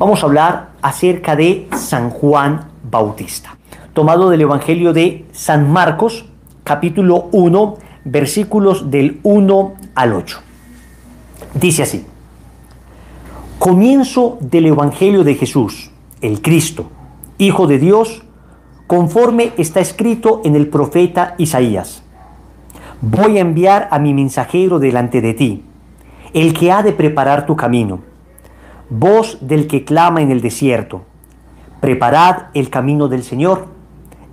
vamos a hablar acerca de San Juan Bautista, tomado del Evangelio de San Marcos, capítulo 1, versículos del 1 al 8. Dice así, comienzo del Evangelio de Jesús, el Cristo, Hijo de Dios, conforme está escrito en el profeta Isaías. Voy a enviar a mi mensajero delante de ti, el que ha de preparar tu camino. Voz del que clama en el desierto. Preparad el camino del Señor,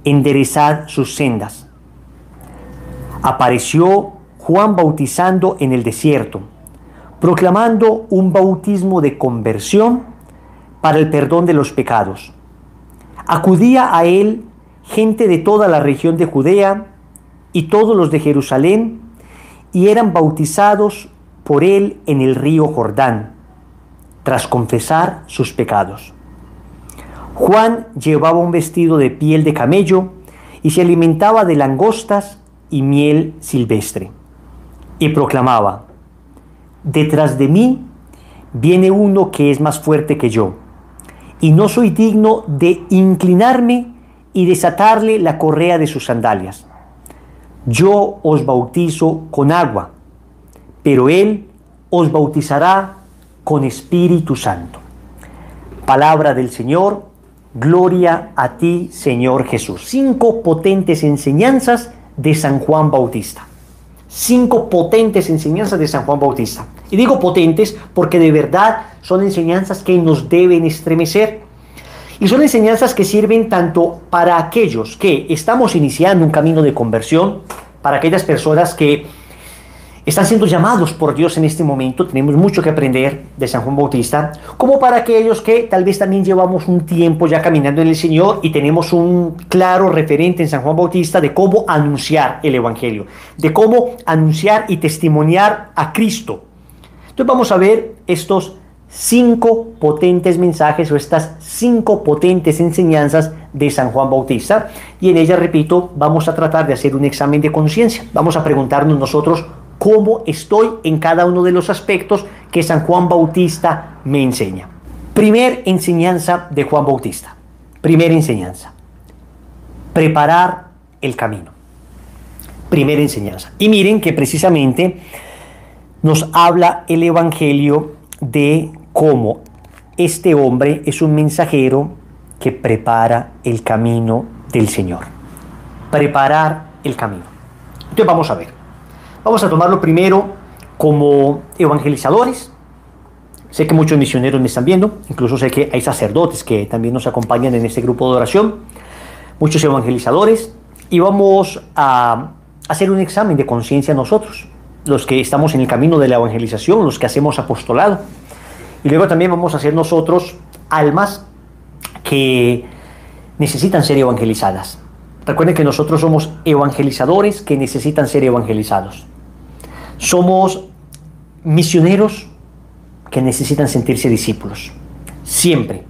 enderezad sus sendas. Apareció Juan bautizando en el desierto, proclamando un bautismo de conversión para el perdón de los pecados. Acudía a él gente de toda la región de Judea y todos los de Jerusalén, y eran bautizados por él en el río Jordán, tras confesar sus pecados. Juan llevaba un vestido de piel de camello y se alimentaba de langostas y miel silvestre. Y proclamaba, detrás de mí viene uno que es más fuerte que yo, y no soy digno de inclinarme y desatarle la correa de sus sandalias. Yo os bautizo con agua, pero Él os bautizará con Espíritu Santo. Palabra del Señor, gloria a ti, Señor Jesús. Cinco potentes enseñanzas de San Juan Bautista. Cinco potentes enseñanzas de San Juan Bautista. Y digo potentes porque de verdad son enseñanzas que nos deben estremecer. Y son enseñanzas que sirven tanto para aquellos que estamos iniciando un camino de conversión, para aquellas personas que están siendo llamados por Dios en este momento, tenemos mucho que aprender de San Juan Bautista, como para aquellos que tal vez también llevamos un tiempo ya caminando en el Señor y tenemos un claro referente en San Juan Bautista de cómo anunciar el Evangelio, de cómo anunciar y testimoniar a Cristo. Entonces vamos a ver estos cinco potentes mensajes o estas cinco potentes enseñanzas de San Juan Bautista y en ellas, repito, vamos a tratar de hacer un examen de conciencia. Vamos a preguntarnos nosotros cómo estoy en cada uno de los aspectos que San Juan Bautista me enseña. Primer enseñanza de Juan Bautista. Primera enseñanza. Preparar el camino. Primera enseñanza. Y miren que precisamente nos habla el Evangelio de cómo este hombre es un mensajero que prepara el camino del Señor. Preparar el camino. Entonces vamos a ver. Vamos a tomarlo primero como evangelizadores. Sé que muchos misioneros me están viendo, incluso sé que hay sacerdotes que también nos acompañan en este grupo de oración, muchos evangelizadores, y vamos a hacer un examen de conciencia nosotros, los que estamos en el camino de la evangelización, los que hacemos apostolado. Y luego también vamos a hacer nosotros almas que necesitan ser evangelizadas. Recuerden que nosotros somos evangelizadores que necesitan ser evangelizados. Somos misioneros que necesitan sentirse discípulos. Siempre.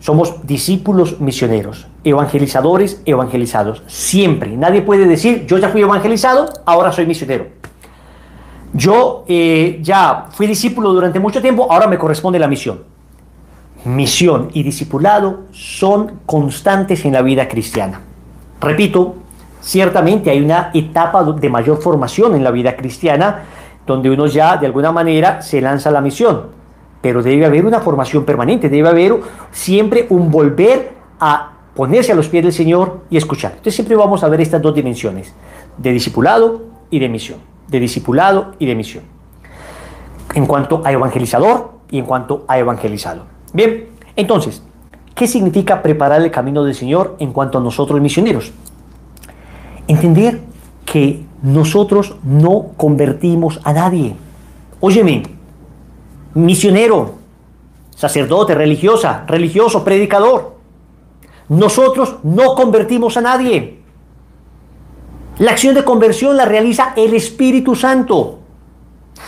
Somos discípulos misioneros, evangelizadores evangelizados. Siempre. Nadie puede decir, yo ya fui evangelizado, ahora soy misionero. Yo eh, ya fui discípulo durante mucho tiempo, ahora me corresponde la misión. Misión y discipulado son constantes en la vida cristiana. Repito, ciertamente hay una etapa de mayor formación en la vida cristiana donde uno ya de alguna manera se lanza a la misión, pero debe haber una formación permanente, debe haber siempre un volver a ponerse a los pies del Señor y escuchar. Entonces siempre vamos a ver estas dos dimensiones, de discipulado y de misión de discipulado y de misión. En cuanto a evangelizador y en cuanto a evangelizado. Bien, entonces, ¿qué significa preparar el camino del Señor en cuanto a nosotros misioneros? Entender que nosotros no convertimos a nadie. Óyeme, misionero, sacerdote, religiosa, religioso, predicador. Nosotros no convertimos a nadie. La acción de conversión la realiza el Espíritu Santo.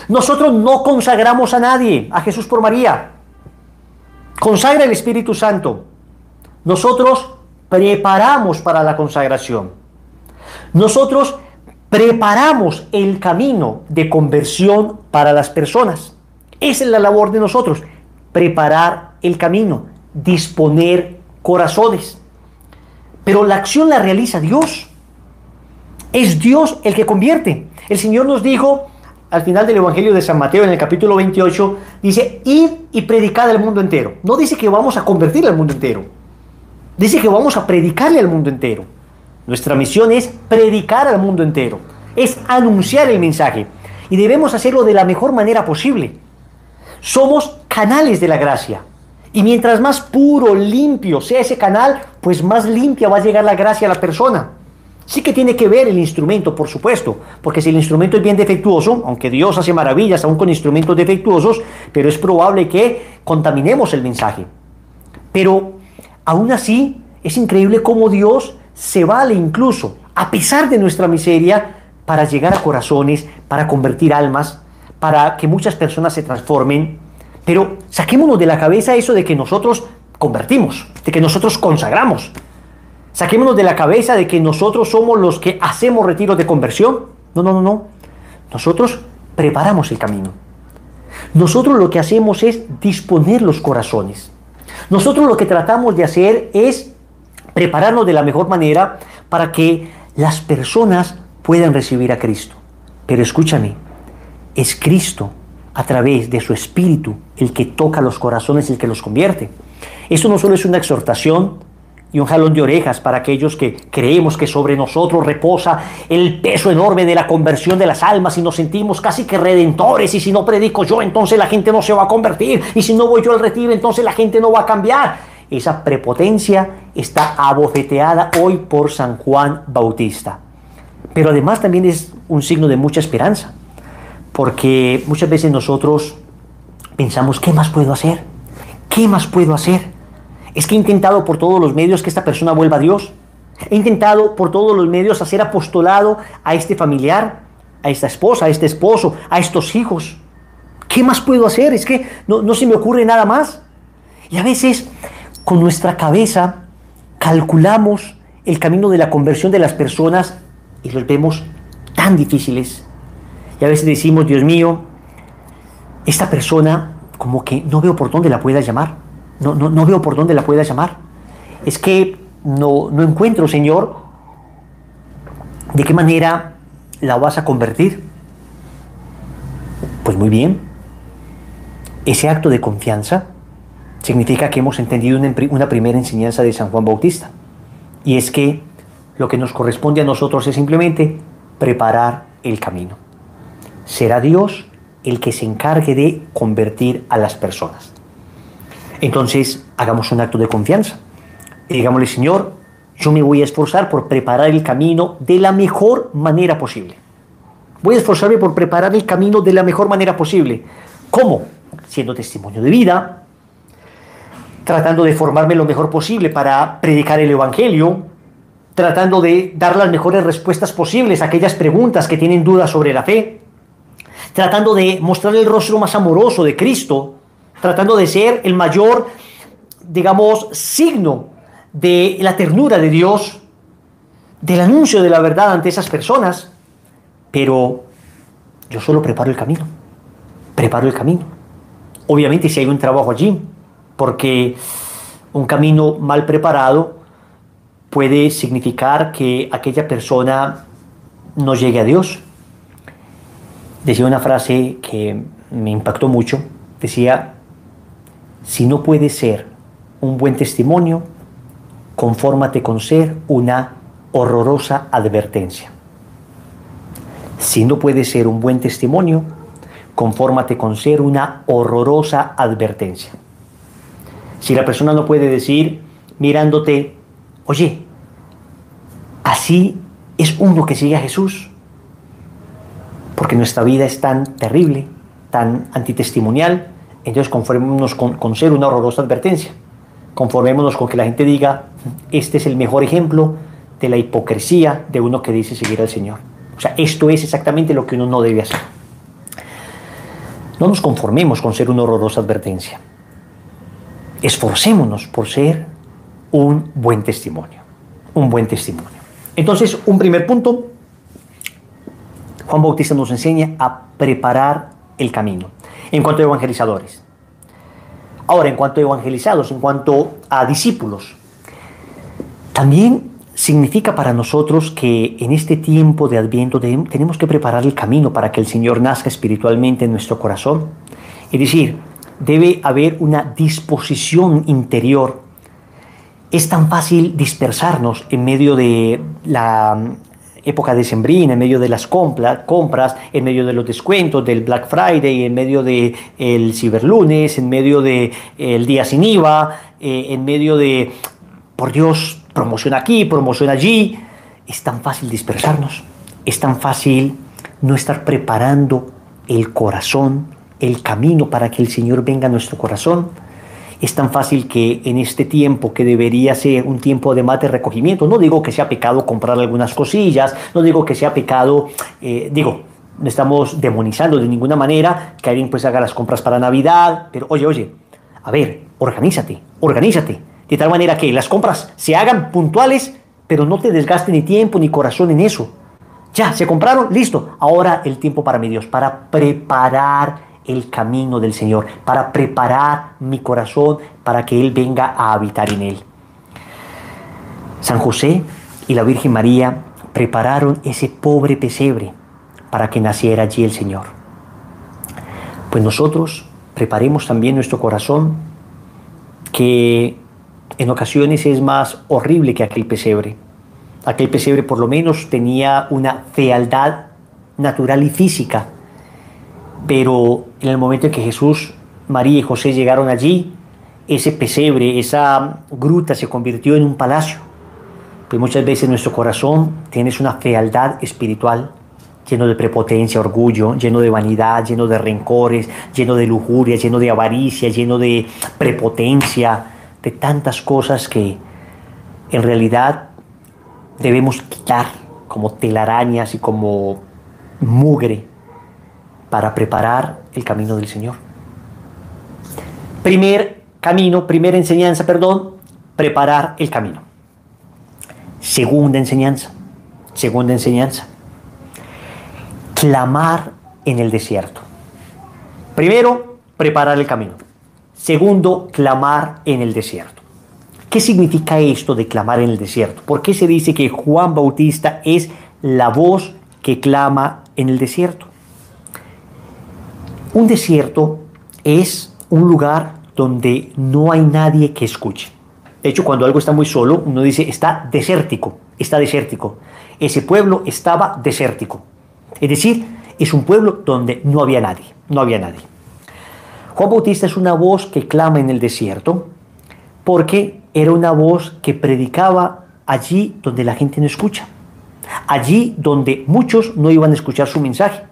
Nosotros no consagramos a nadie, a Jesús por María. Consagra el Espíritu Santo. Nosotros preparamos para la consagración. Nosotros preparamos el camino de conversión para las personas. Esa es la labor de nosotros, preparar el camino, disponer corazones. Pero la acción la realiza Dios. Es Dios el que convierte. El Señor nos dijo al final del Evangelio de San Mateo, en el capítulo 28, dice, id y predicad al mundo entero. No dice que vamos a convertir al mundo entero. Dice que vamos a predicarle al mundo entero. Nuestra misión es predicar al mundo entero. Es anunciar el mensaje. Y debemos hacerlo de la mejor manera posible. Somos canales de la gracia. Y mientras más puro, limpio sea ese canal, pues más limpia va a llegar la gracia a la persona. Sí que tiene que ver el instrumento, por supuesto, porque si el instrumento es bien defectuoso, aunque Dios hace maravillas aún con instrumentos defectuosos, pero es probable que contaminemos el mensaje. Pero aún así, es increíble cómo Dios se vale incluso, a pesar de nuestra miseria, para llegar a corazones, para convertir almas, para que muchas personas se transformen. Pero saquémonos de la cabeza eso de que nosotros convertimos, de que nosotros consagramos, Saquémonos de la cabeza de que nosotros somos los que hacemos retiros de conversión. No, no, no, no. Nosotros preparamos el camino. Nosotros lo que hacemos es disponer los corazones. Nosotros lo que tratamos de hacer es prepararnos de la mejor manera para que las personas puedan recibir a Cristo. Pero escúchame, es Cristo a través de su Espíritu el que toca los corazones, el que los convierte. Eso no solo es una exhortación y un jalón de orejas para aquellos que creemos que sobre nosotros reposa el peso enorme de la conversión de las almas y nos sentimos casi que redentores y si no predico yo entonces la gente no se va a convertir y si no voy yo al retiro entonces la gente no va a cambiar. Esa prepotencia está abofeteada hoy por San Juan Bautista. Pero además también es un signo de mucha esperanza, porque muchas veces nosotros pensamos, ¿qué más puedo hacer? ¿Qué más puedo hacer? Es que he intentado por todos los medios que esta persona vuelva a Dios. He intentado por todos los medios hacer apostolado a este familiar, a esta esposa, a este esposo, a estos hijos. ¿Qué más puedo hacer? Es que no, no se me ocurre nada más. Y a veces con nuestra cabeza calculamos el camino de la conversión de las personas y los vemos tan difíciles. Y a veces decimos, Dios mío, esta persona como que no veo por dónde la pueda llamar. No, no, veo por dónde la pueda llamar. Es que no, no encuentro, Señor, de qué manera la vas a convertir. Pues muy bien. Ese acto de confianza significa que hemos entendido una primera enseñanza de San Juan Bautista. Y es que lo que nos corresponde a nosotros es simplemente preparar el camino. Será Dios el que se encargue de convertir a las personas. Entonces, hagamos un acto de confianza. Digámosle, Señor, yo me voy a esforzar por preparar el camino de la mejor manera posible. Voy a esforzarme por preparar el camino de la mejor manera posible. ¿Cómo? Siendo testimonio de vida, tratando de formarme lo mejor posible para predicar el Evangelio, tratando de dar las mejores respuestas posibles a aquellas preguntas que tienen dudas sobre la fe, tratando de mostrar el rostro más amoroso de Cristo tratando de ser el mayor, digamos, signo de la ternura de Dios, del anuncio de la verdad ante esas personas, pero yo solo preparo el camino, preparo el camino. Obviamente si hay un trabajo allí, porque un camino mal preparado puede significar que aquella persona no llegue a Dios. Decía una frase que me impactó mucho, decía, si no puede ser un buen testimonio, confórmate con ser una horrorosa advertencia. Si no puede ser un buen testimonio, confórmate con ser una horrorosa advertencia. Si la persona no puede decir mirándote, oye, así es uno que sigue a Jesús, porque nuestra vida es tan terrible, tan antitestimonial, entonces conformémonos con, ser una horrorosa advertencia. Conformémonos con que la gente diga, este es el mejor ejemplo de la hipocresía de uno que dice seguir al Señor. O sea, esto es exactamente lo que uno no debe hacer. No nos conformemos con ser una horrorosa advertencia. Esforcémonos por ser un buen testimonio. Un buen testimonio. Entonces, un primer punto, Juan Bautista nos enseña a preparar el camino en cuanto a evangelizadores. Ahora, en cuanto a evangelizados, en cuanto a discípulos, también significa para nosotros que en este tiempo de Adviento tenemos que preparar el camino para que el Señor nazca espiritualmente en nuestro corazón. Es decir, debe haber una disposición interior. Es tan fácil dispersarnos en medio de la época de sembrina, en medio de las compras, en medio de los descuentos del Black Friday, en medio del el ciberlunes, en medio del el día sin IVA, eh, en medio de, por Dios, promoción aquí, promoción allí. Es tan fácil dispersarnos, es tan fácil no estar preparando el corazón, el camino para que el Señor venga a nuestro corazón. Es tan fácil que en este tiempo que debería ser un tiempo de más de recogimiento, no digo que sea pecado comprar algunas cosillas, no digo que sea pecado, eh, digo, no estamos demonizando de ninguna manera que alguien pues haga las compras para Navidad, pero oye, oye, a ver, organízate, organízate, de tal manera que las compras se hagan puntuales, pero no te desgaste ni tiempo ni corazón en eso. Ya, se compraron, listo. Ahora el tiempo para mi Dios, para preparar el camino del Señor, para preparar mi corazón para que Él venga a habitar en él. San José y la Virgen María prepararon ese pobre pesebre para que naciera allí el Señor. Pues nosotros preparemos también nuestro corazón, que en ocasiones es más horrible que aquel pesebre. Aquel pesebre por lo menos tenía una fealdad natural y física, pero en el momento en que Jesús, María y José llegaron allí, ese pesebre, esa gruta se convirtió en un palacio. Pues muchas veces nuestro corazón tiene una fealdad espiritual, lleno de prepotencia, orgullo, lleno de vanidad, lleno de rencores, lleno de lujuria, lleno de avaricia, lleno de prepotencia, de tantas cosas que en realidad debemos quitar como telarañas y como mugre para preparar el camino del Señor. Primer camino, primera enseñanza, perdón, preparar el camino. Segunda enseñanza, segunda enseñanza, clamar en el desierto. Primero, preparar el camino. Segundo, clamar en el desierto. ¿Qué significa esto de clamar en el desierto? ¿Por qué se dice que Juan Bautista es la voz que clama en el desierto? Un desierto es un lugar donde no hay nadie que escuche. De hecho, cuando algo está muy solo, uno dice está desértico, está desértico. Ese pueblo estaba desértico. Es decir, es un pueblo donde no había nadie, no había nadie. Juan Bautista es una voz que clama en el desierto porque era una voz que predicaba allí donde la gente no escucha, allí donde muchos no iban a escuchar su mensaje.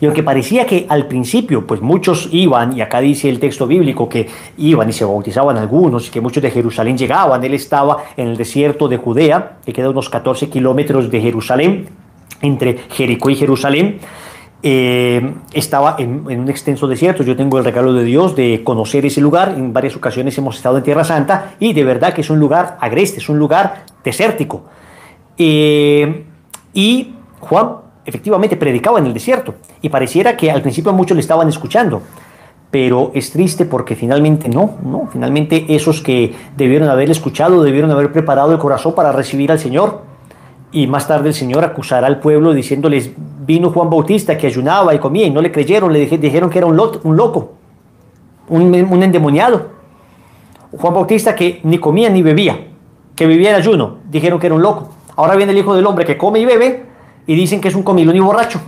Y aunque parecía que al principio, pues muchos iban, y acá dice el texto bíblico que iban y se bautizaban algunos, y que muchos de Jerusalén llegaban, él estaba en el desierto de Judea, que queda unos 14 kilómetros de Jerusalén, entre Jericó y Jerusalén, eh, estaba en, un extenso desierto. Yo tengo el regalo de Dios de conocer ese lugar. En varias ocasiones hemos estado en Tierra Santa y de verdad que es un lugar agreste, es un lugar desértico. Eh, y Juan efectivamente predicaba en el desierto y pareciera que al principio muchos le estaban escuchando, pero es triste porque finalmente no, no, finalmente esos que debieron haber escuchado, debieron haber preparado el corazón para recibir al Señor. Y más tarde el Señor acusará al pueblo diciéndoles, vino Juan Bautista que ayunaba y comía y no le creyeron, le dijeron que era un, loco, un, un endemoniado. Juan Bautista que ni comía ni bebía, que vivía en ayuno, dijeron que era un loco. Ahora viene el Hijo del Hombre que come y bebe y dicen que es un comilón y borracho.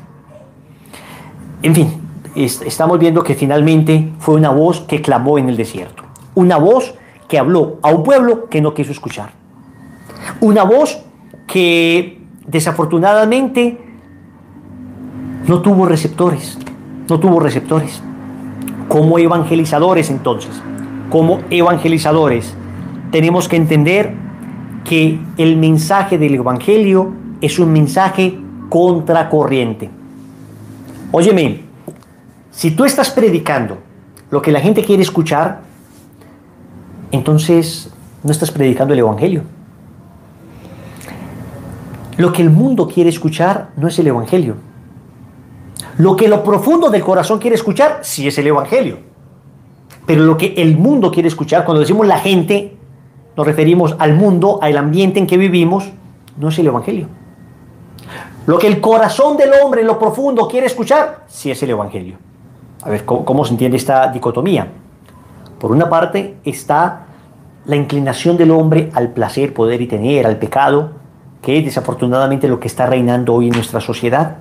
En fin, estamos viendo que finalmente fue una voz que clamó en el desierto. Una voz que habló a un pueblo que no quiso escuchar. Una voz que desafortunadamente no tuvo receptores. No tuvo receptores. Como evangelizadores entonces, como evangelizadores, tenemos que entender que el mensaje del Evangelio es un mensaje contracorriente. Óyeme, si tú estás predicando lo que la gente quiere escuchar, entonces no estás predicando el Evangelio. Lo que el mundo quiere escuchar no es el Evangelio. Lo que lo profundo del corazón quiere escuchar sí es el Evangelio. Pero lo que el mundo quiere escuchar, cuando decimos la gente, nos referimos al mundo, al ambiente en que vivimos, no es el Evangelio. Lo que el corazón del hombre en lo profundo quiere escuchar, sí es el Evangelio. A ver, ¿cómo, cómo se entiende esta dicotomía? Por una parte está la inclinación del hombre al placer, poder y tener, al pecado, que es desafortunadamente lo que está reinando hoy en nuestra sociedad.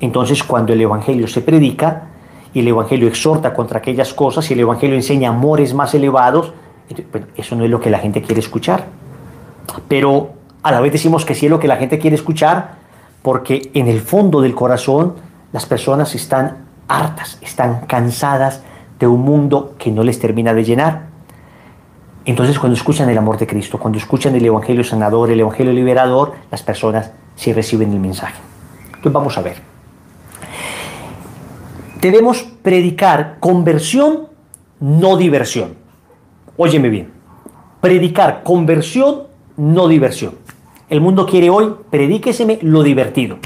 Entonces, cuando el Evangelio se predica y el Evangelio exhorta contra aquellas cosas y el Evangelio enseña amores más elevados, eso no es lo que la gente quiere escuchar. Pero a la vez decimos que sí es lo que la gente quiere escuchar porque en el fondo del corazón las personas están hartas, están cansadas de un mundo que no les termina de llenar. Entonces cuando escuchan el amor de Cristo, cuando escuchan el Evangelio sanador, el Evangelio liberador, las personas sí reciben el mensaje. Entonces vamos a ver. Debemos predicar conversión, no diversión. Óyeme bien. Predicar conversión, no diversión. El mundo quiere hoy, predíqueseme lo divertido.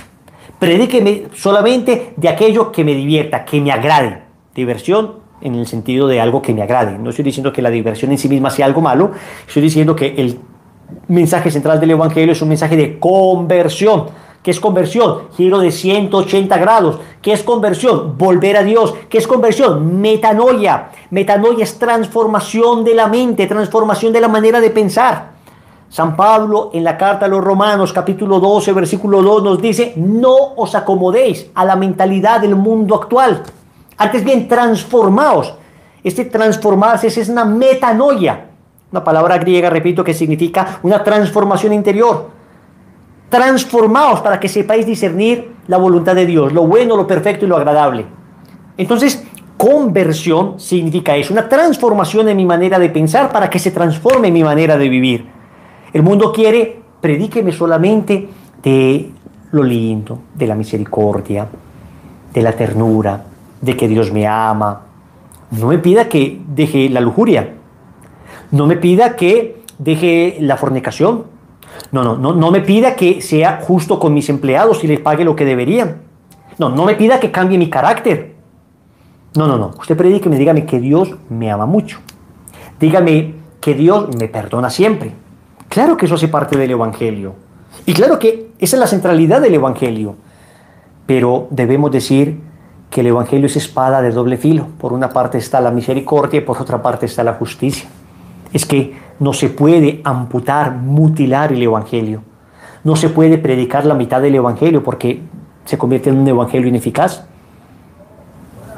Predíqueme solamente de aquello que me divierta, que me agrade. Diversión en el sentido de algo que me agrade. No estoy diciendo que la diversión en sí misma sea algo malo, estoy diciendo que el mensaje central del Evangelio es un mensaje de conversión. ¿Qué es conversión? Giro de 180 grados. ¿Qué es conversión? Volver a Dios. ¿Qué es conversión? Metanoia. Metanoia es transformación de la mente, transformación de la manera de pensar. San Pablo en la carta a los Romanos capítulo 12 versículo 2 nos dice, no os acomodéis a la mentalidad del mundo actual antes bien, transformaos. Este transformarse es una metanoia. Una palabra griega, repito, que significa una transformación interior. Transformaos para que sepáis discernir la voluntad de Dios, lo bueno, lo perfecto y lo agradable. Entonces, conversión significa eso, una transformación en mi manera de pensar para que se transforme mi manera de vivir. El mundo quiere, predíqueme solamente de lo lindo, de la misericordia, de la ternura, de que Dios me ama. No me pida que deje la lujuria. No me pida que deje la fornicación. No, no, no, no me pida que sea justo con mis empleados y les pague lo que deberían. No, no me pida que cambie mi carácter. No, no, no. Usted predíqueme, dígame que Dios me ama mucho. Dígame que Dios me perdona siempre. Claro que eso hace parte del Evangelio. Y claro que esa es la centralidad del Evangelio. Pero debemos decir que el Evangelio es espada de doble filo. Por una parte está la misericordia y por otra parte está la justicia. Es que no se puede amputar, mutilar el Evangelio. No se puede predicar la mitad del Evangelio porque se convierte en un Evangelio ineficaz.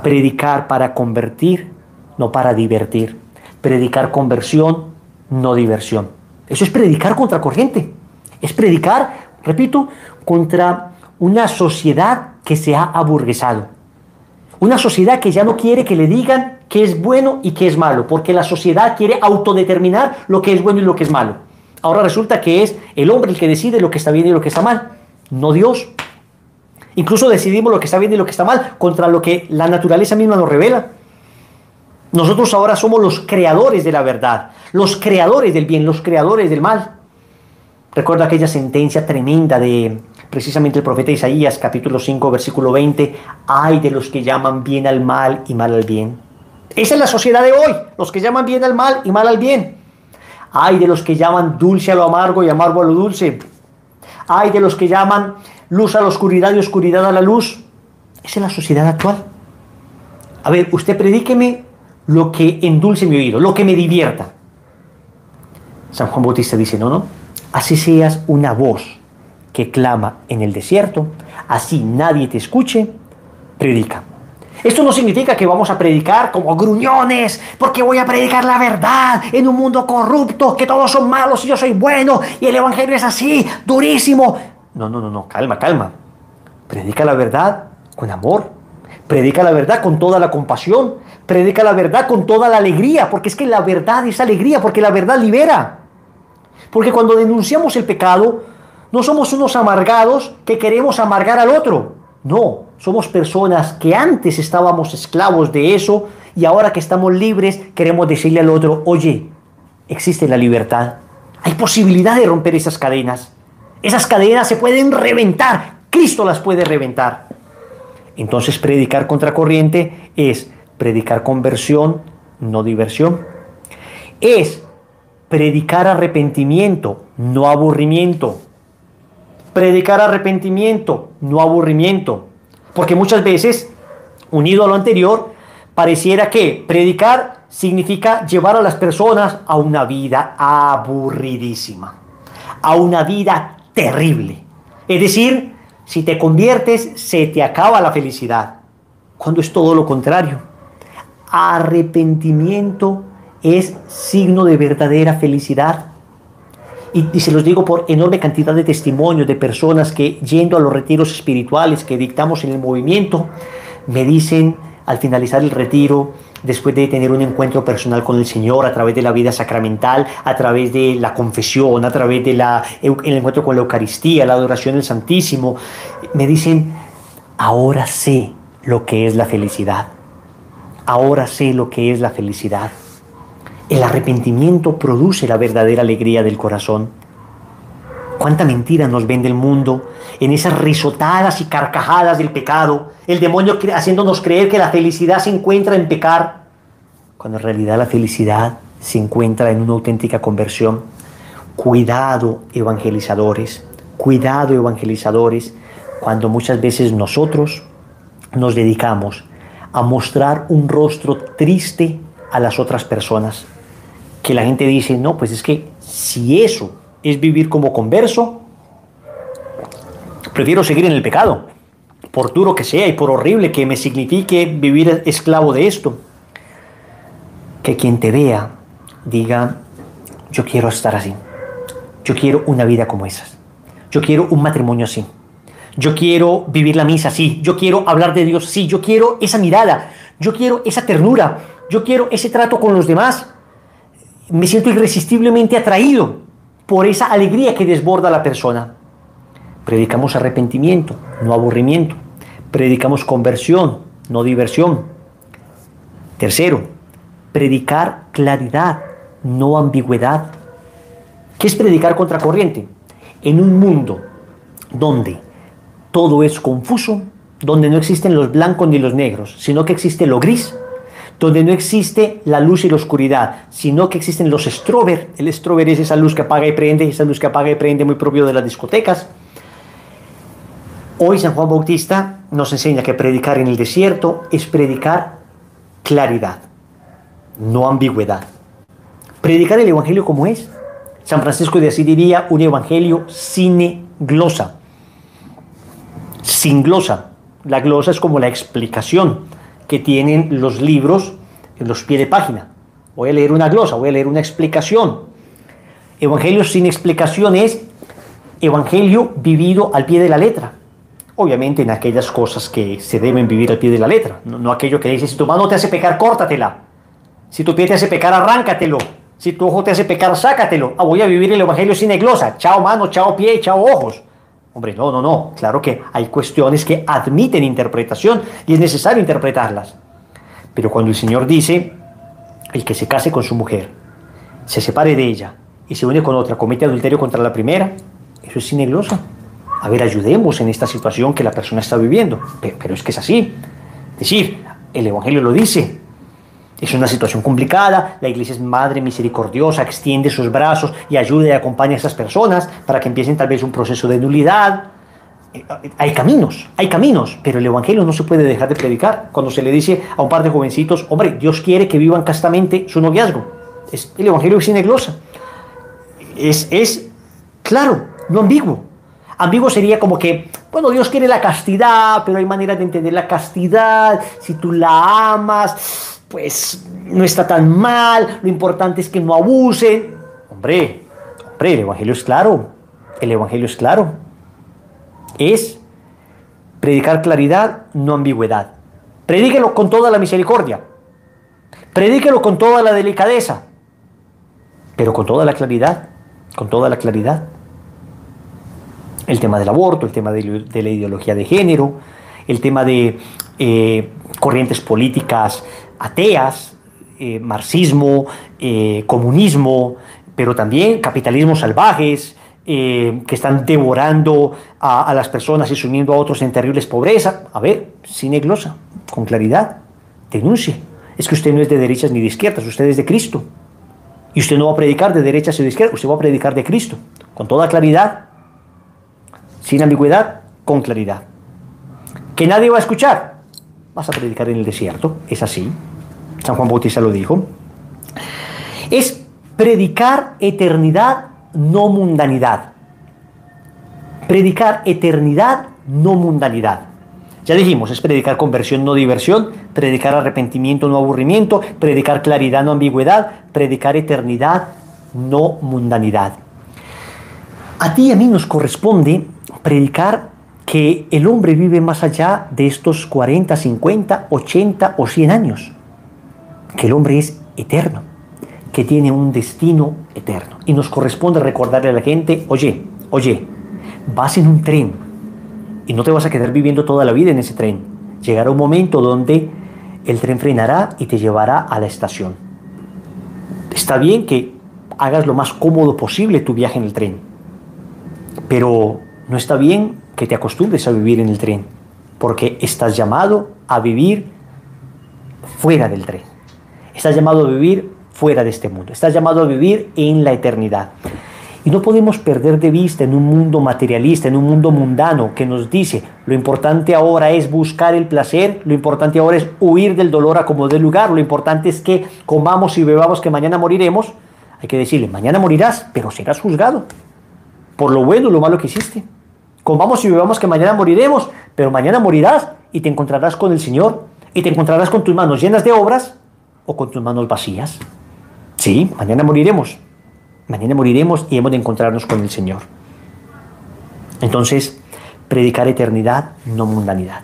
Predicar para convertir, no para divertir. Predicar conversión, no diversión. Eso es predicar contra corriente. Es predicar, repito, contra una sociedad que se ha aburguesado una sociedad que ya no quiere que le digan qué es bueno y qué es malo, porque la sociedad quiere autodeterminar lo que es bueno y lo que es malo. Ahora resulta que es el hombre el que decide lo que está bien y lo que está mal, no Dios. Incluso decidimos lo que está bien y lo que está mal contra lo que la naturaleza misma nos revela. Nosotros ahora somos los creadores de la verdad, los creadores del bien, los creadores del mal. Recuerdo aquella sentencia tremenda de precisamente el profeta Isaías, capítulo 5, versículo 20, ay de los que llaman bien al mal y mal al bien. Esa es la sociedad de hoy, los que llaman bien al mal y mal al bien. Ay de los que llaman dulce a lo amargo y amargo a lo dulce. Ay de los que llaman luz a la oscuridad y oscuridad a la luz. Esa es la sociedad actual. A ver, usted predíqueme lo que endulce mi oído, lo que me divierta. San Juan Bautista dice, no, no, así seas una voz que clama en el desierto, así nadie te escuche, predica. Esto no significa que vamos a predicar como gruñones, porque voy a predicar la verdad en un mundo corrupto, que todos son malos y yo soy bueno, y el Evangelio es así, durísimo. No, no, no, no, calma, calma. Predica la verdad con amor, predica la verdad con toda la compasión, predica la verdad con toda la alegría, porque es que la verdad es alegría, porque la verdad libera. Porque cuando denunciamos el pecado, no somos unos amargados que queremos amargar al otro. No, somos personas que antes estábamos esclavos de eso y ahora que estamos libres queremos decirle al otro, oye, existe la libertad. Hay posibilidad de romper esas cadenas. Esas cadenas se pueden reventar. Cristo las puede reventar. Entonces predicar contra corriente es predicar conversión, no diversión. Es predicar arrepentimiento, no aburrimiento. Predicar arrepentimiento, no aburrimiento. Porque muchas veces, unido a lo anterior, pareciera que predicar significa llevar a las personas a una vida aburridísima, a una vida terrible. Es decir, si te conviertes, se te acaba la felicidad, cuando es todo lo contrario. Arrepentimiento es signo de verdadera felicidad. Y, se los digo por enorme cantidad de testimonios de personas que yendo a los retiros espirituales que dictamos en el movimiento, me dicen al finalizar el retiro, después de tener un encuentro personal con el Señor a través de la vida sacramental, a través de la confesión, a través del encuentro con la Eucaristía, la adoración del Santísimo, me dicen, ahora sé lo que es la felicidad. Ahora sé lo que es la felicidad. El arrepentimiento produce la verdadera alegría del corazón. Cuánta mentira nos vende el mundo en esas risotadas y carcajadas del pecado, el demonio haciéndonos creer que la felicidad se encuentra en pecar, cuando en realidad la felicidad se encuentra en una auténtica conversión. Cuidado, evangelizadores, cuidado, evangelizadores, cuando muchas veces nosotros nos dedicamos a mostrar un rostro triste a las otras personas. Que la gente dice, no, pues es que si eso es vivir como converso, prefiero seguir en el pecado, por duro que sea y por horrible que me signifique vivir esclavo de esto. Que quien te vea diga, yo quiero estar así, yo quiero una vida como esas, yo quiero un matrimonio así, yo quiero vivir la misa así, yo quiero hablar de Dios así, yo quiero esa mirada, yo quiero esa ternura, yo quiero ese trato con los demás me siento irresistiblemente atraído por esa alegría que desborda a la persona. Predicamos arrepentimiento, no aburrimiento. Predicamos conversión, no diversión. Tercero, predicar claridad, no ambigüedad. ¿Qué es predicar contracorriente? En un mundo donde todo es confuso, donde no existen los blancos ni los negros, sino que existe lo gris, donde no existe la luz y la oscuridad, sino que existen los strober. El strober es esa luz que apaga y prende, esa luz que apaga y prende muy propio de las discotecas. Hoy San Juan Bautista nos enseña que predicar en el desierto es predicar claridad, no ambigüedad. Predicar el Evangelio como es. San Francisco de Asís diría un Evangelio sin glosa. Sin glosa. La glosa es como la explicación que tienen los libros en los pies de página. Voy a leer una glosa, voy a leer una explicación. Evangelio sin explicación es evangelio vivido al pie de la letra. Obviamente en aquellas cosas que se deben vivir al pie de la letra, no, aquello que dice, si tu mano te hace pecar, córtatela. Si tu pie te hace pecar, arráncatelo. Si tu ojo te hace pecar, sácatelo. Ah, voy a vivir el evangelio sin glosa. Chao mano, chao pie, chao ojos. Hombre, no, no, no. Claro que hay cuestiones que admiten interpretación y es necesario interpretarlas. Pero cuando el Señor dice, el que se case con su mujer, se separe de ella y se une con otra, comete adulterio contra la primera, eso es sineglosa. A ver, ayudemos en esta situación que la persona está viviendo. Pero es que es así. Es decir, el Evangelio lo dice. Es una situación complicada, la iglesia es madre misericordiosa, extiende sus brazos y ayuda y acompaña a esas personas para que empiecen tal vez un proceso de nulidad. Eh, hay caminos, hay caminos, pero el Evangelio no se puede dejar de predicar. Cuando se le dice a un par de jovencitos, hombre, Dios quiere que vivan castamente su noviazgo. El Evangelio es sin glosa. Es, es claro, no ambiguo. Ambiguo sería como que, bueno, Dios quiere la castidad, pero hay maneras de entender la castidad. Si tú la amas, pues no está tan mal, lo importante es que no abusen. Hombre, hombre, el Evangelio es claro, el Evangelio es claro. Es predicar claridad, no ambigüedad. Predíquelo con toda la misericordia. Predíquelo con toda la delicadeza, pero con toda la claridad, con toda la claridad. El tema del aborto, el tema de, la ideología de género, el tema de eh, corrientes políticas ateas, eh, marxismo, eh, comunismo, pero también capitalismos salvajes, eh, que están devorando a, las personas y sumiendo a otros en terribles pobreza. A ver, sin glosa, con claridad, denuncie. es que usted no es de derechas ni de izquierdas, usted es de Cristo. Y usted no va a predicar de derechas o de izquierdas, usted va a predicar de Cristo, con toda claridad, sin ambigüedad, con claridad. Que nadie va a escuchar, vas a predicar en el desierto, es así. San Juan Bautista lo dijo. Es predicar eternidad, no mundanidad. Predicar eternidad, no mundanidad. Ya dijimos, es predicar conversión, no diversión, predicar arrepentimiento, no aburrimiento, predicar claridad, no ambigüedad, predicar eternidad, no mundanidad. A ti y a mí nos corresponde predicar que el hombre vive más allá de estos 40, 50, 80 o 100 años, que el hombre es eterno, que tiene un destino eterno. Y nos corresponde recordarle a la gente, oye, oye, vas en un tren, y no te vas a quedar viviendo toda la vida en ese tren. Llegará un momento donde el tren frenará y te llevará a la estación. Está bien que hagas lo más cómodo posible tu viaje en el tren, pero no está bien que te acostumbres a vivir en el tren, porque estás llamado a vivir fuera del tren. Estás llamado a vivir fuera de este mundo. Estás llamado a vivir en la eternidad. Y no podemos perder de vista en un mundo materialista, en un mundo mundano que nos dice, lo importante ahora es buscar el placer, lo importante ahora es huir del dolor a como dé lugar, lo importante es que comamos y bebamos que mañana moriremos. Hay que decirle, mañana morirás, pero serás juzgado por lo bueno y lo malo que hiciste. Comamos y bebamos que mañana moriremos, pero mañana morirás y te encontrarás con el Señor y te encontrarás con tus manos llenas de obras o con tus manos vacías. Sí, mañana moriremos, Mañana moriremos y hemos de encontrarnos con el Señor. Entonces, predicar eternidad, no mundanidad.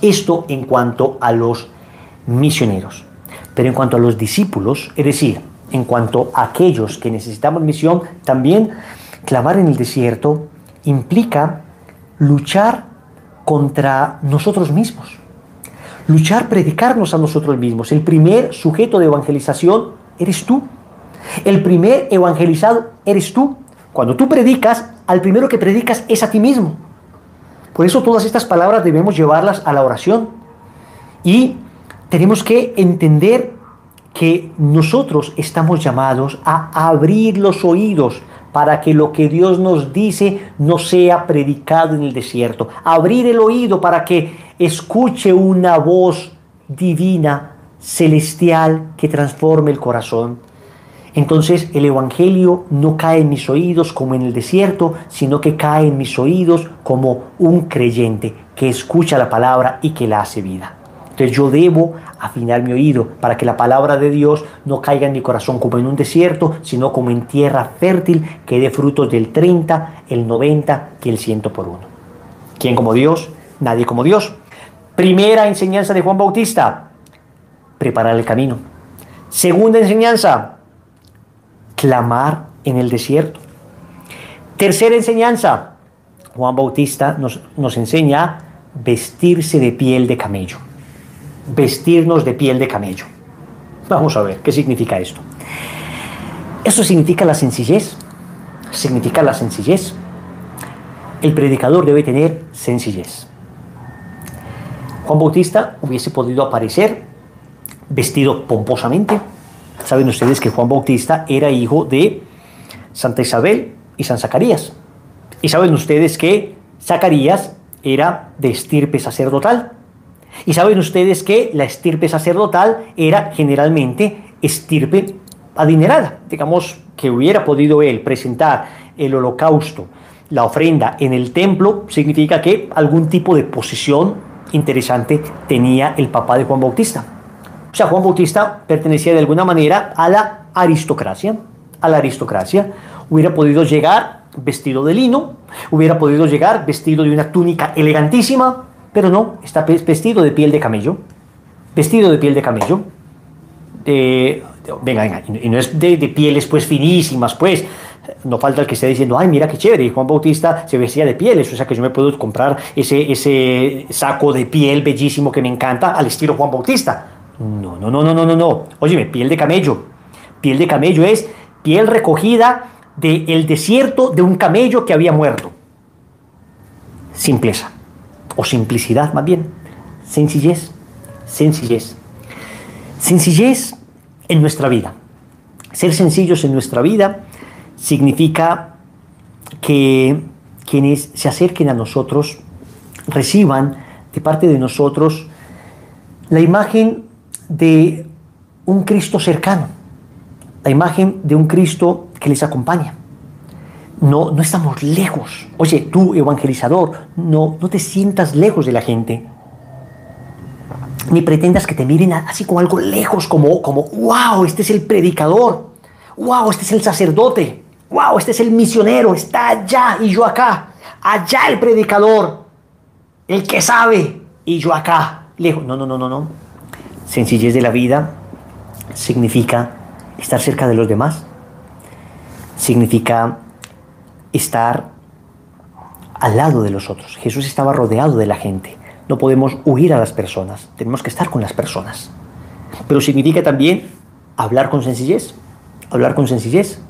Esto en cuanto a los misioneros. Pero en cuanto a los discípulos, es decir, en cuanto a aquellos que necesitamos misión, también clamar en el desierto implica luchar contra nosotros mismos. Luchar, predicarnos a nosotros mismos. El primer sujeto de evangelización eres tú. El primer evangelizado eres tú. Cuando tú predicas, al primero que predicas es a ti mismo. Por eso todas estas palabras debemos llevarlas a la oración. Y tenemos que entender que nosotros estamos llamados a abrir los oídos para que lo que Dios nos dice no sea predicado en el desierto. Abrir el oído para que escuche una voz divina, celestial, que transforme el corazón. Entonces el Evangelio no cae en mis oídos como en el desierto, sino que cae en mis oídos como un creyente que escucha la palabra y que la hace vida. Entonces yo debo afinar mi oído para que la palabra de Dios no caiga en mi corazón como en un desierto, sino como en tierra fértil que dé frutos del 30, el 90 y el 100 por uno. ¿Quién como Dios? Nadie como Dios. Primera enseñanza de Juan Bautista, preparar el camino. Segunda enseñanza, clamar en el desierto. Tercera enseñanza, Juan Bautista nos, nos enseña vestirse de piel de camello. Vestirnos de piel de camello. Vamos a ver qué significa esto. Eso significa la sencillez. Significa la sencillez. El predicador debe tener sencillez. Juan Bautista hubiese podido aparecer vestido pomposamente, Saben ustedes que Juan Bautista era hijo de Santa Isabel y San Zacarías. Y saben ustedes que Zacarías era de estirpe sacerdotal. Y saben ustedes que la estirpe sacerdotal era generalmente estirpe adinerada. Digamos que hubiera podido él presentar el holocausto, la ofrenda en el templo, significa que algún tipo de posición interesante tenía el papá de Juan Bautista. O sea, Juan Bautista pertenecía de alguna manera a la aristocracia, a la aristocracia. Hubiera podido llegar vestido de lino, hubiera podido llegar vestido de una túnica elegantísima, pero no, está vestido de piel de camello, vestido de piel de camello. venga, venga, y no es de, de, pieles pues finísimas, pues, no falta el que esté diciendo, ay, mira qué chévere, Juan Bautista se vestía de pieles, o sea que yo me puedo comprar ese, ese saco de piel bellísimo que me encanta al estilo Juan Bautista. No, no, no, no, no, no, no. Óyeme, piel de camello. Piel de camello es piel recogida del desierto de un camello que había muerto. Simpleza. O simplicidad, más bien. Sencillez. Sencillez. Sencillez en nuestra vida. Ser sencillos en nuestra vida significa que quienes se acerquen a nosotros reciban de parte de nosotros la imagen de un Cristo cercano, la imagen de un Cristo que les acompaña. No, no estamos lejos. Oye, tú, evangelizador, no, no te sientas lejos de la gente. Ni pretendas que te miren así como algo lejos, como, como, wow, este es el predicador, wow, este es el sacerdote, wow, este es el misionero, está allá y yo acá, allá el predicador, el que sabe y yo acá, lejos. No, no, no, no, no. Sencillez de la vida significa estar cerca de los demás, significa estar al lado de los otros. Jesús estaba rodeado de la gente. No podemos huir a las personas, tenemos que estar con las personas. Pero significa también hablar con sencillez, hablar con sencillez.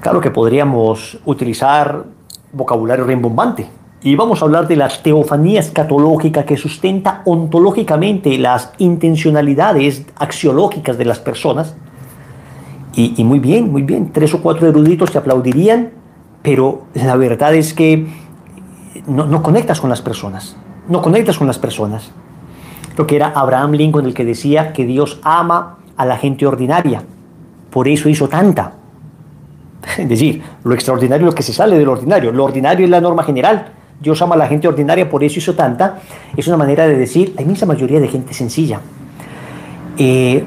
Claro que podríamos utilizar vocabulario rimbombante, y vamos a hablar de las teofanías escatológica que sustenta ontológicamente las intencionalidades axiológicas de las personas. Y, muy bien, muy bien, tres o cuatro eruditos te aplaudirían, pero la verdad es que no, no conectas con las personas, no conectas con las personas. Lo que era Abraham Lincoln el que decía que Dios ama a la gente ordinaria, por eso hizo tanta. Es decir, lo extraordinario es lo que se sale del ordinario, lo ordinario es la norma general, Dios ama a la gente ordinaria, por eso hizo tanta, es una manera de decir, hay inmensa mayoría de gente sencilla. Eh,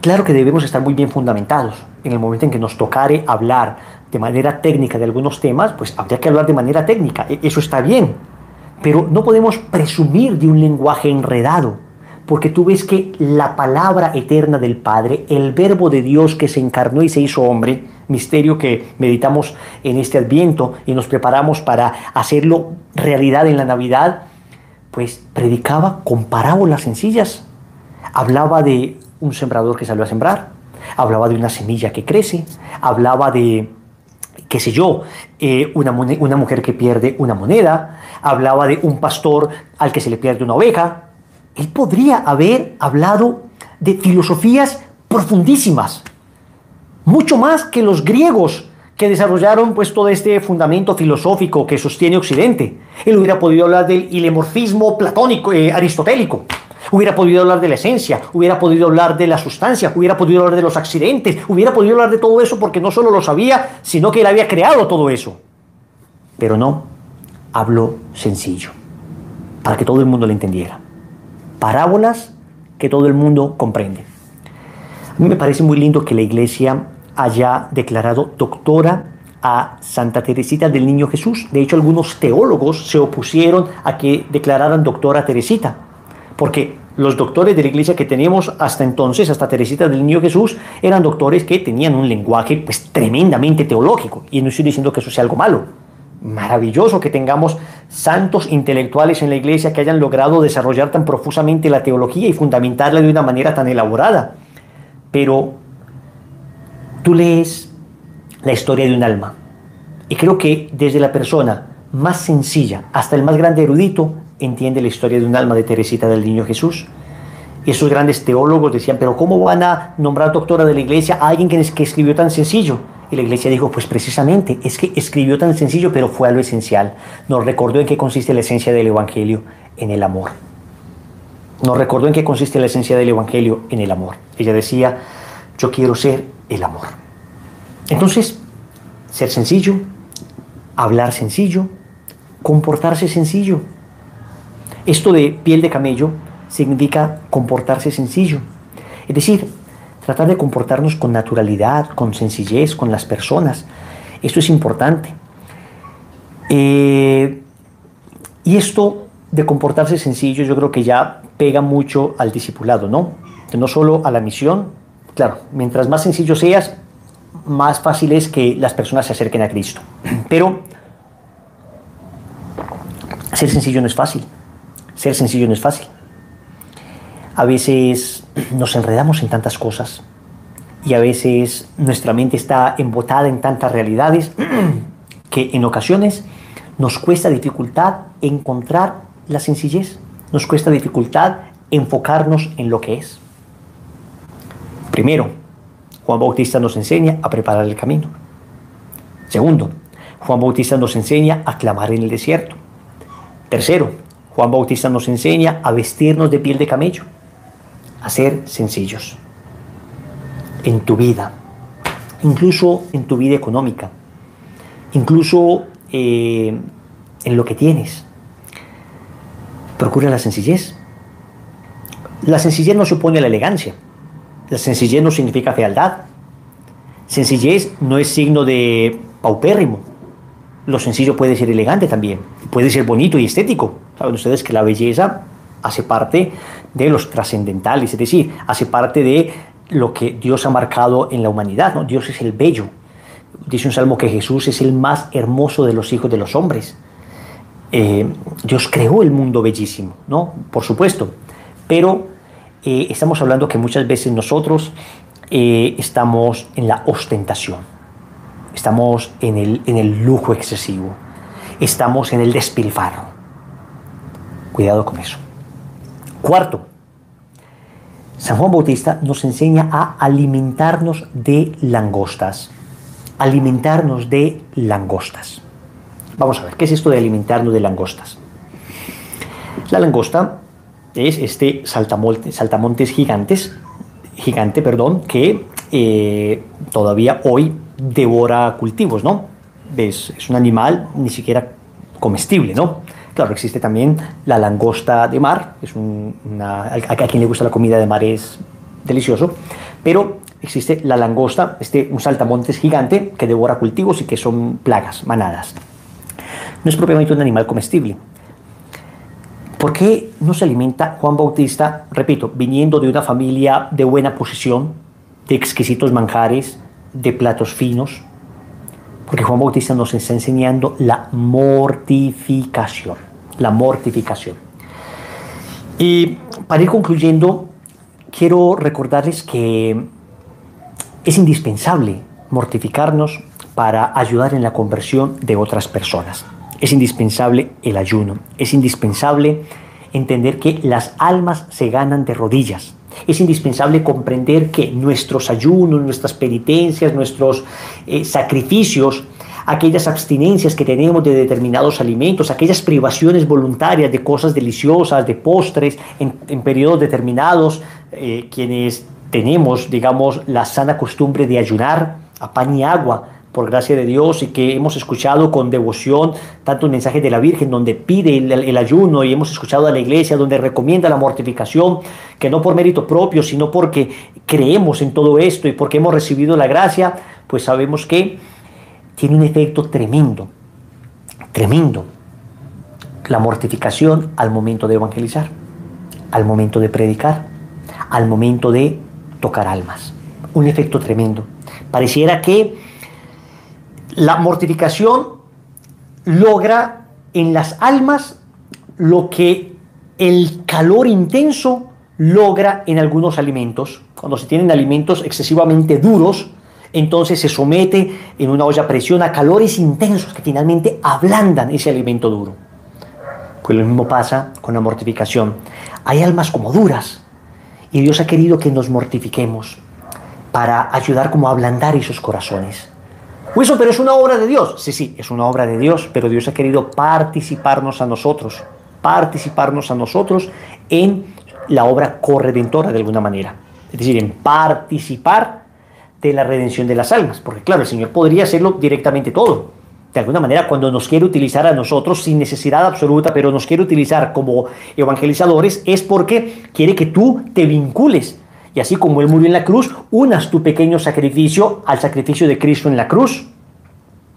claro que debemos estar muy bien fundamentados. En el momento en que nos tocare hablar de manera técnica de algunos temas, pues habría que hablar de manera técnica, e, eso está bien. Pero no podemos presumir de un lenguaje enredado, porque tú ves que la palabra eterna del Padre, el verbo de Dios que se encarnó y se hizo hombre, misterio que meditamos en este adviento y nos preparamos para hacerlo realidad en la Navidad, pues predicaba con parábolas sencillas. Hablaba de un sembrador que salió a sembrar, hablaba de una semilla que crece, hablaba de, qué sé yo, eh, una, mujer que pierde una moneda, hablaba de un pastor al que se le pierde una oveja. Él podría haber hablado de filosofías profundísimas, mucho más que los griegos que desarrollaron pues todo este fundamento filosófico que sostiene Occidente. Él hubiera podido hablar del ilemorfismo platónico, eh, aristotélico, hubiera podido hablar de la esencia, hubiera podido hablar de la sustancia, hubiera podido hablar de los accidentes, hubiera podido hablar de todo eso porque no solo lo sabía, sino que él había creado todo eso. Pero no, habló sencillo, para que todo el mundo le entendiera. Parábolas que todo el mundo comprende. A mí me parece muy lindo que la iglesia haya declarado doctora a Santa Teresita del Niño Jesús. De hecho, algunos teólogos se opusieron a que declararan doctora Teresita, porque los doctores de la iglesia que tenemos hasta entonces, hasta Teresita del Niño Jesús, eran doctores que tenían un lenguaje pues tremendamente teológico. Y no estoy diciendo que eso sea algo malo. Maravilloso que tengamos santos intelectuales en la iglesia que hayan logrado desarrollar tan profusamente la teología y fundamentarla de una manera tan elaborada. Pero tú lees la historia de un alma. Y creo que desde la persona más sencilla hasta el más grande erudito entiende la historia de un alma de Teresita del Niño Jesús. Y esos grandes teólogos decían, pero ¿cómo van a nombrar doctora de la iglesia a alguien que, que escribió tan sencillo? Y la iglesia dijo, pues precisamente, es que escribió tan sencillo, pero fue a lo esencial. Nos recordó en qué consiste la esencia del Evangelio, en el amor. Nos recordó en qué consiste la esencia del Evangelio, en el amor. Ella decía, yo quiero ser el amor. Entonces, ser sencillo, hablar sencillo, comportarse sencillo. Esto de piel de camello significa comportarse sencillo. Es decir, tratar de comportarnos con naturalidad, con sencillez, con las personas. Esto es importante. Eh, y esto de comportarse sencillo yo creo que ya pega mucho al discipulado, ¿no? No solo a la misión, Claro, mientras más sencillo seas, más fácil es que las personas se acerquen a Cristo. Pero ser sencillo no es fácil. Ser sencillo no es fácil. A veces nos enredamos en tantas cosas y a veces nuestra mente está embotada en tantas realidades que en ocasiones nos cuesta dificultad encontrar la sencillez, nos cuesta dificultad enfocarnos en lo que es. Primero, Juan Bautista nos enseña a preparar el camino. Segundo, Juan Bautista nos enseña a clamar en el desierto. Tercero, Juan Bautista nos enseña a vestirnos de piel de camello, a ser sencillos en tu vida, incluso en tu vida económica, incluso eh, en lo que tienes. Procura la sencillez. La sencillez no supone la elegancia. La sencillez no significa fealdad. Sencillez no es signo de paupérrimo. Lo sencillo puede ser elegante también. Puede ser bonito y estético. Saben ustedes que la belleza hace parte de los trascendentales, es decir, hace parte de lo que Dios ha marcado en la humanidad. ¿no? Dios es el bello. Dice un salmo que Jesús es el más hermoso de los hijos de los hombres. Eh, Dios creó el mundo bellísimo, ¿no? Por supuesto. Pero eh, estamos hablando que muchas veces nosotros eh, estamos en la ostentación, estamos en el, en el lujo excesivo, estamos en el despilfarro. Cuidado con eso. Cuarto, San Juan Bautista nos enseña a alimentarnos de langostas. Alimentarnos de langostas. Vamos a ver, ¿qué es esto de alimentarnos de langostas? La langosta es este saltamontes gigantes, gigante, perdón, que eh, todavía hoy devora cultivos, ¿no? Es, es un animal ni siquiera comestible, ¿no? Claro, existe también la langosta de mar, es una, a, quien le gusta la comida de mar es delicioso, pero existe la langosta, este, un saltamontes gigante que devora cultivos y que son plagas, manadas. No es propiamente un animal comestible. ¿Por qué no se alimenta Juan Bautista, repito, viniendo de una familia de buena posición, de exquisitos manjares, de platos finos? Porque Juan Bautista nos está enseñando la mortificación. La mortificación. Y para ir concluyendo, quiero recordarles que es indispensable mortificarnos para ayudar en la conversión de otras personas. Es indispensable el ayuno. Es indispensable entender que las almas se ganan de rodillas. Es indispensable comprender que nuestros ayunos, nuestras penitencias, nuestros eh, sacrificios, aquellas abstinencias que tenemos de determinados alimentos, aquellas privaciones voluntarias de cosas deliciosas, de postres en, periodos determinados, eh, quienes tenemos, digamos, la sana costumbre de ayunar a pan y agua, por gracia de Dios y que hemos escuchado con devoción tanto el mensaje de la Virgen donde pide el, ayuno y hemos escuchado a la iglesia donde recomienda la mortificación, que no por mérito propio, sino porque creemos en todo esto y porque hemos recibido la gracia, pues sabemos que tiene un efecto tremendo, tremendo. La mortificación al momento de evangelizar, al momento de predicar, al momento de tocar almas. Un efecto tremendo. Pareciera que la mortificación logra en las almas lo que el calor intenso logra en algunos alimentos. Cuando se tienen alimentos excesivamente duros, entonces se somete en una olla a presión a calores intensos que finalmente ablandan ese alimento duro. Pues lo mismo pasa con la mortificación. Hay almas como duras y Dios ha querido que nos mortifiquemos para ayudar como a ablandar esos corazones. Eso, pero es una obra de Dios. Sí, sí, es una obra de Dios, pero Dios ha querido participarnos a nosotros, participarnos a nosotros en la obra corredentora de alguna manera. Es decir, en participar de la redención de las almas. Porque claro, el Señor podría hacerlo directamente todo. De alguna manera, cuando nos quiere utilizar a nosotros sin necesidad absoluta, pero nos quiere utilizar como evangelizadores, es porque quiere que tú te vincules y así como Él murió en la cruz, unas tu pequeño sacrificio al sacrificio de Cristo en la cruz.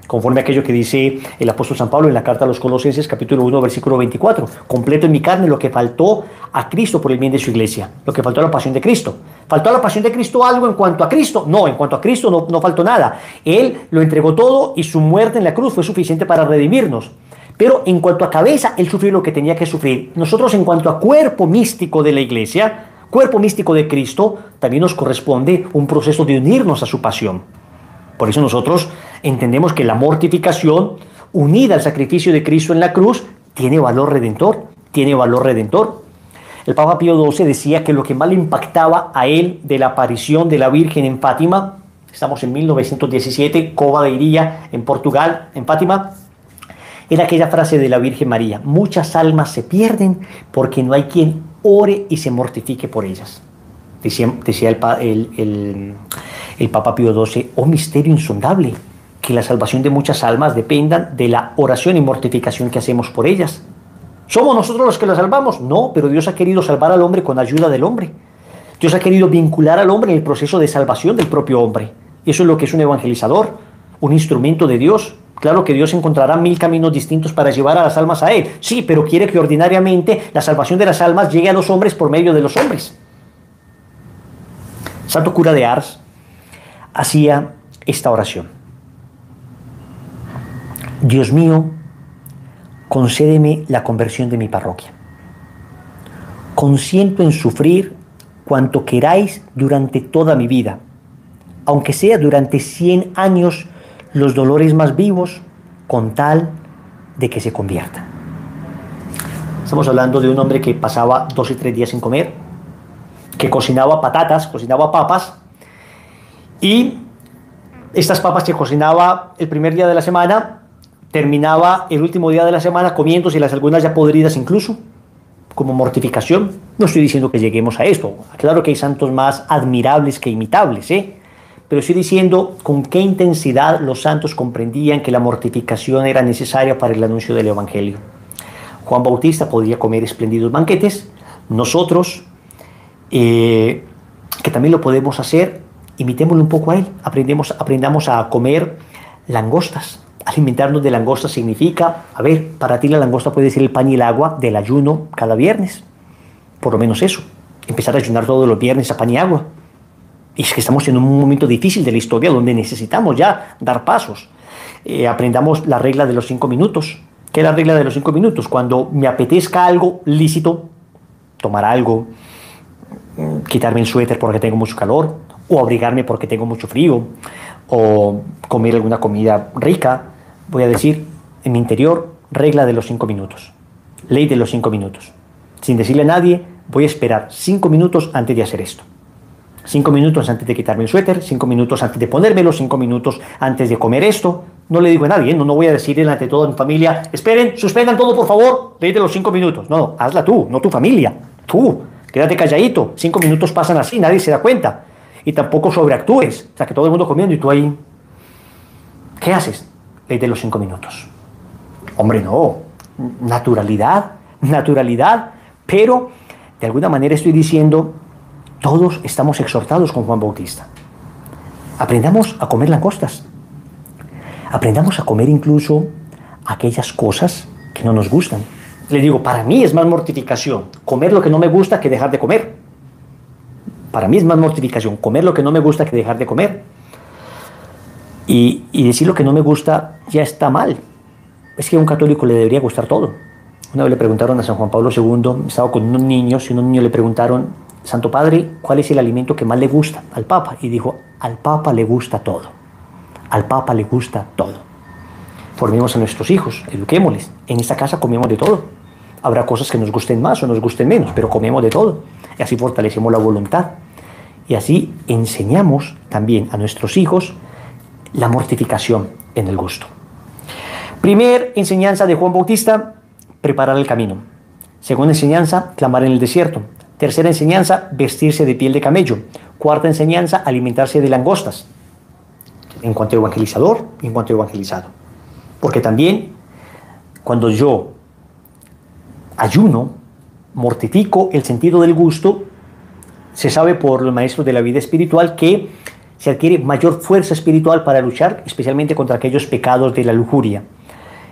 Conforme a aquello que dice el apóstol San Pablo en la carta a los Colosenses, capítulo 1, versículo 24. Completo en mi carne lo que faltó a Cristo por el bien de su iglesia, lo que faltó a la pasión de Cristo. ¿Faltó a la pasión de Cristo algo en cuanto a Cristo? No, en cuanto a Cristo no, no faltó nada. Él lo entregó todo y su muerte en la cruz fue suficiente para redimirnos. Pero en cuanto a cabeza, Él sufrió lo que tenía que sufrir. Nosotros en cuanto a cuerpo místico de la iglesia, cuerpo místico de Cristo, también nos corresponde un proceso de unirnos a su pasión. Por eso nosotros entendemos que la mortificación, unida al sacrificio de Cristo en la cruz, tiene valor redentor, tiene valor redentor. El Papa Pío XII decía que lo que más le impactaba a él de la aparición de la Virgen en Fátima, estamos en 1917, Cova de Iría, en Portugal, en Fátima, era aquella frase de la Virgen María, muchas almas se pierden porque no hay quien ore y se mortifique por ellas. Decía, decía el, el, el Papa Pío XII, oh misterio insondable, que la salvación de muchas almas dependan de la oración y mortificación que hacemos por ellas. ¿Somos nosotros los que las salvamos? No, pero Dios ha querido salvar al hombre con ayuda del hombre. Dios ha querido vincular al hombre en el proceso de salvación del propio hombre. Y eso es lo que es un evangelizador, un instrumento de Dios. Claro que Dios encontrará mil caminos distintos para llevar a las almas a Él. Sí, pero quiere que ordinariamente la salvación de las almas llegue a los hombres por medio de los hombres. Santo cura de Ars hacía esta oración. Dios mío, concédeme la conversión de mi parroquia. Consiento en sufrir cuanto queráis durante toda mi vida, aunque sea durante 100 años los dolores más vivos, con tal de que se convierta. Estamos hablando de un hombre que pasaba dos y tres días sin comer, que cocinaba patatas, cocinaba papas, y estas papas que cocinaba el primer día de la semana terminaba el último día de la semana comiéndose las algunas ya podridas incluso, como mortificación. No estoy diciendo que lleguemos a esto. Claro que hay santos más admirables que imitables, ¿eh? Pero estoy diciendo con qué intensidad los santos comprendían que la mortificación era necesaria para el anuncio del Evangelio. Juan Bautista podía comer espléndidos banquetes. Nosotros, eh, que también lo podemos hacer, imitémoslo un poco a él. Aprendemos, aprendamos a comer langostas, alimentarnos de langosta significa, a ver, para ti la langosta puede ser el pan y el agua del ayuno cada viernes. Por lo menos eso. Empezar a ayunar todos los viernes a pan y agua. Y es que estamos en un momento difícil de la historia donde necesitamos ya dar pasos. Eh, aprendamos la regla de los cinco minutos. ¿Qué es la regla de los cinco minutos? Cuando me apetezca algo lícito, tomar algo, mm, quitarme el suéter porque tengo mucho calor, o abrigarme porque tengo mucho frío, o comer alguna comida rica, voy a decir en mi interior regla de los cinco minutos, ley de los cinco minutos. Sin decirle a nadie, voy a esperar cinco minutos antes de hacer esto. Cinco minutos antes de quitarme el suéter, cinco minutos antes de ponérmelo, cinco minutos antes de comer esto. No le digo a nadie, no, no voy a decir delante de toda mi familia, esperen, suspendan todo por favor, ley de los cinco minutos. No, no, hazla tú, no tu familia, tú. Quédate calladito, cinco minutos pasan así, nadie se da cuenta y tampoco sobreactúes. O sea, que todo el mundo comiendo y tú ahí. ¿Qué haces? Ley de los cinco minutos. Hombre, no. Naturalidad, naturalidad. Pero de alguna manera estoy diciendo, todos estamos exhortados con Juan Bautista. Aprendamos a comer langostas. Aprendamos a comer incluso aquellas cosas que no nos gustan. Le digo, para mí es más mortificación comer lo que no me gusta que dejar de comer. Para mí es más mortificación comer lo que no me gusta que dejar de comer. Y, decir lo que no me gusta ya está mal. Es que a un católico le debería gustar todo. Una vez le preguntaron a San Juan Pablo II, estaba con unos niños y unos niños le preguntaron, Santo Padre, ¿cuál es el alimento que más le gusta al Papa? Y dijo, al Papa le gusta todo. Al Papa le gusta todo. Formemos a nuestros hijos, eduquémosles. En esta casa comemos de todo. Habrá cosas que nos gusten más o nos gusten menos, pero comemos de todo. Y así fortalecemos la voluntad. Y así enseñamos también a nuestros hijos la mortificación en el gusto. Primer enseñanza de Juan Bautista, preparar el camino. Segunda enseñanza, clamar en el desierto. Tercera enseñanza, vestirse de piel de camello. Cuarta enseñanza, alimentarse de langostas. En cuanto a evangelizador en cuanto a evangelizado. Porque también cuando yo ayuno, mortifico el sentido del gusto, se sabe por los maestros de la vida espiritual que se adquiere mayor fuerza espiritual para luchar, especialmente contra aquellos pecados de la lujuria.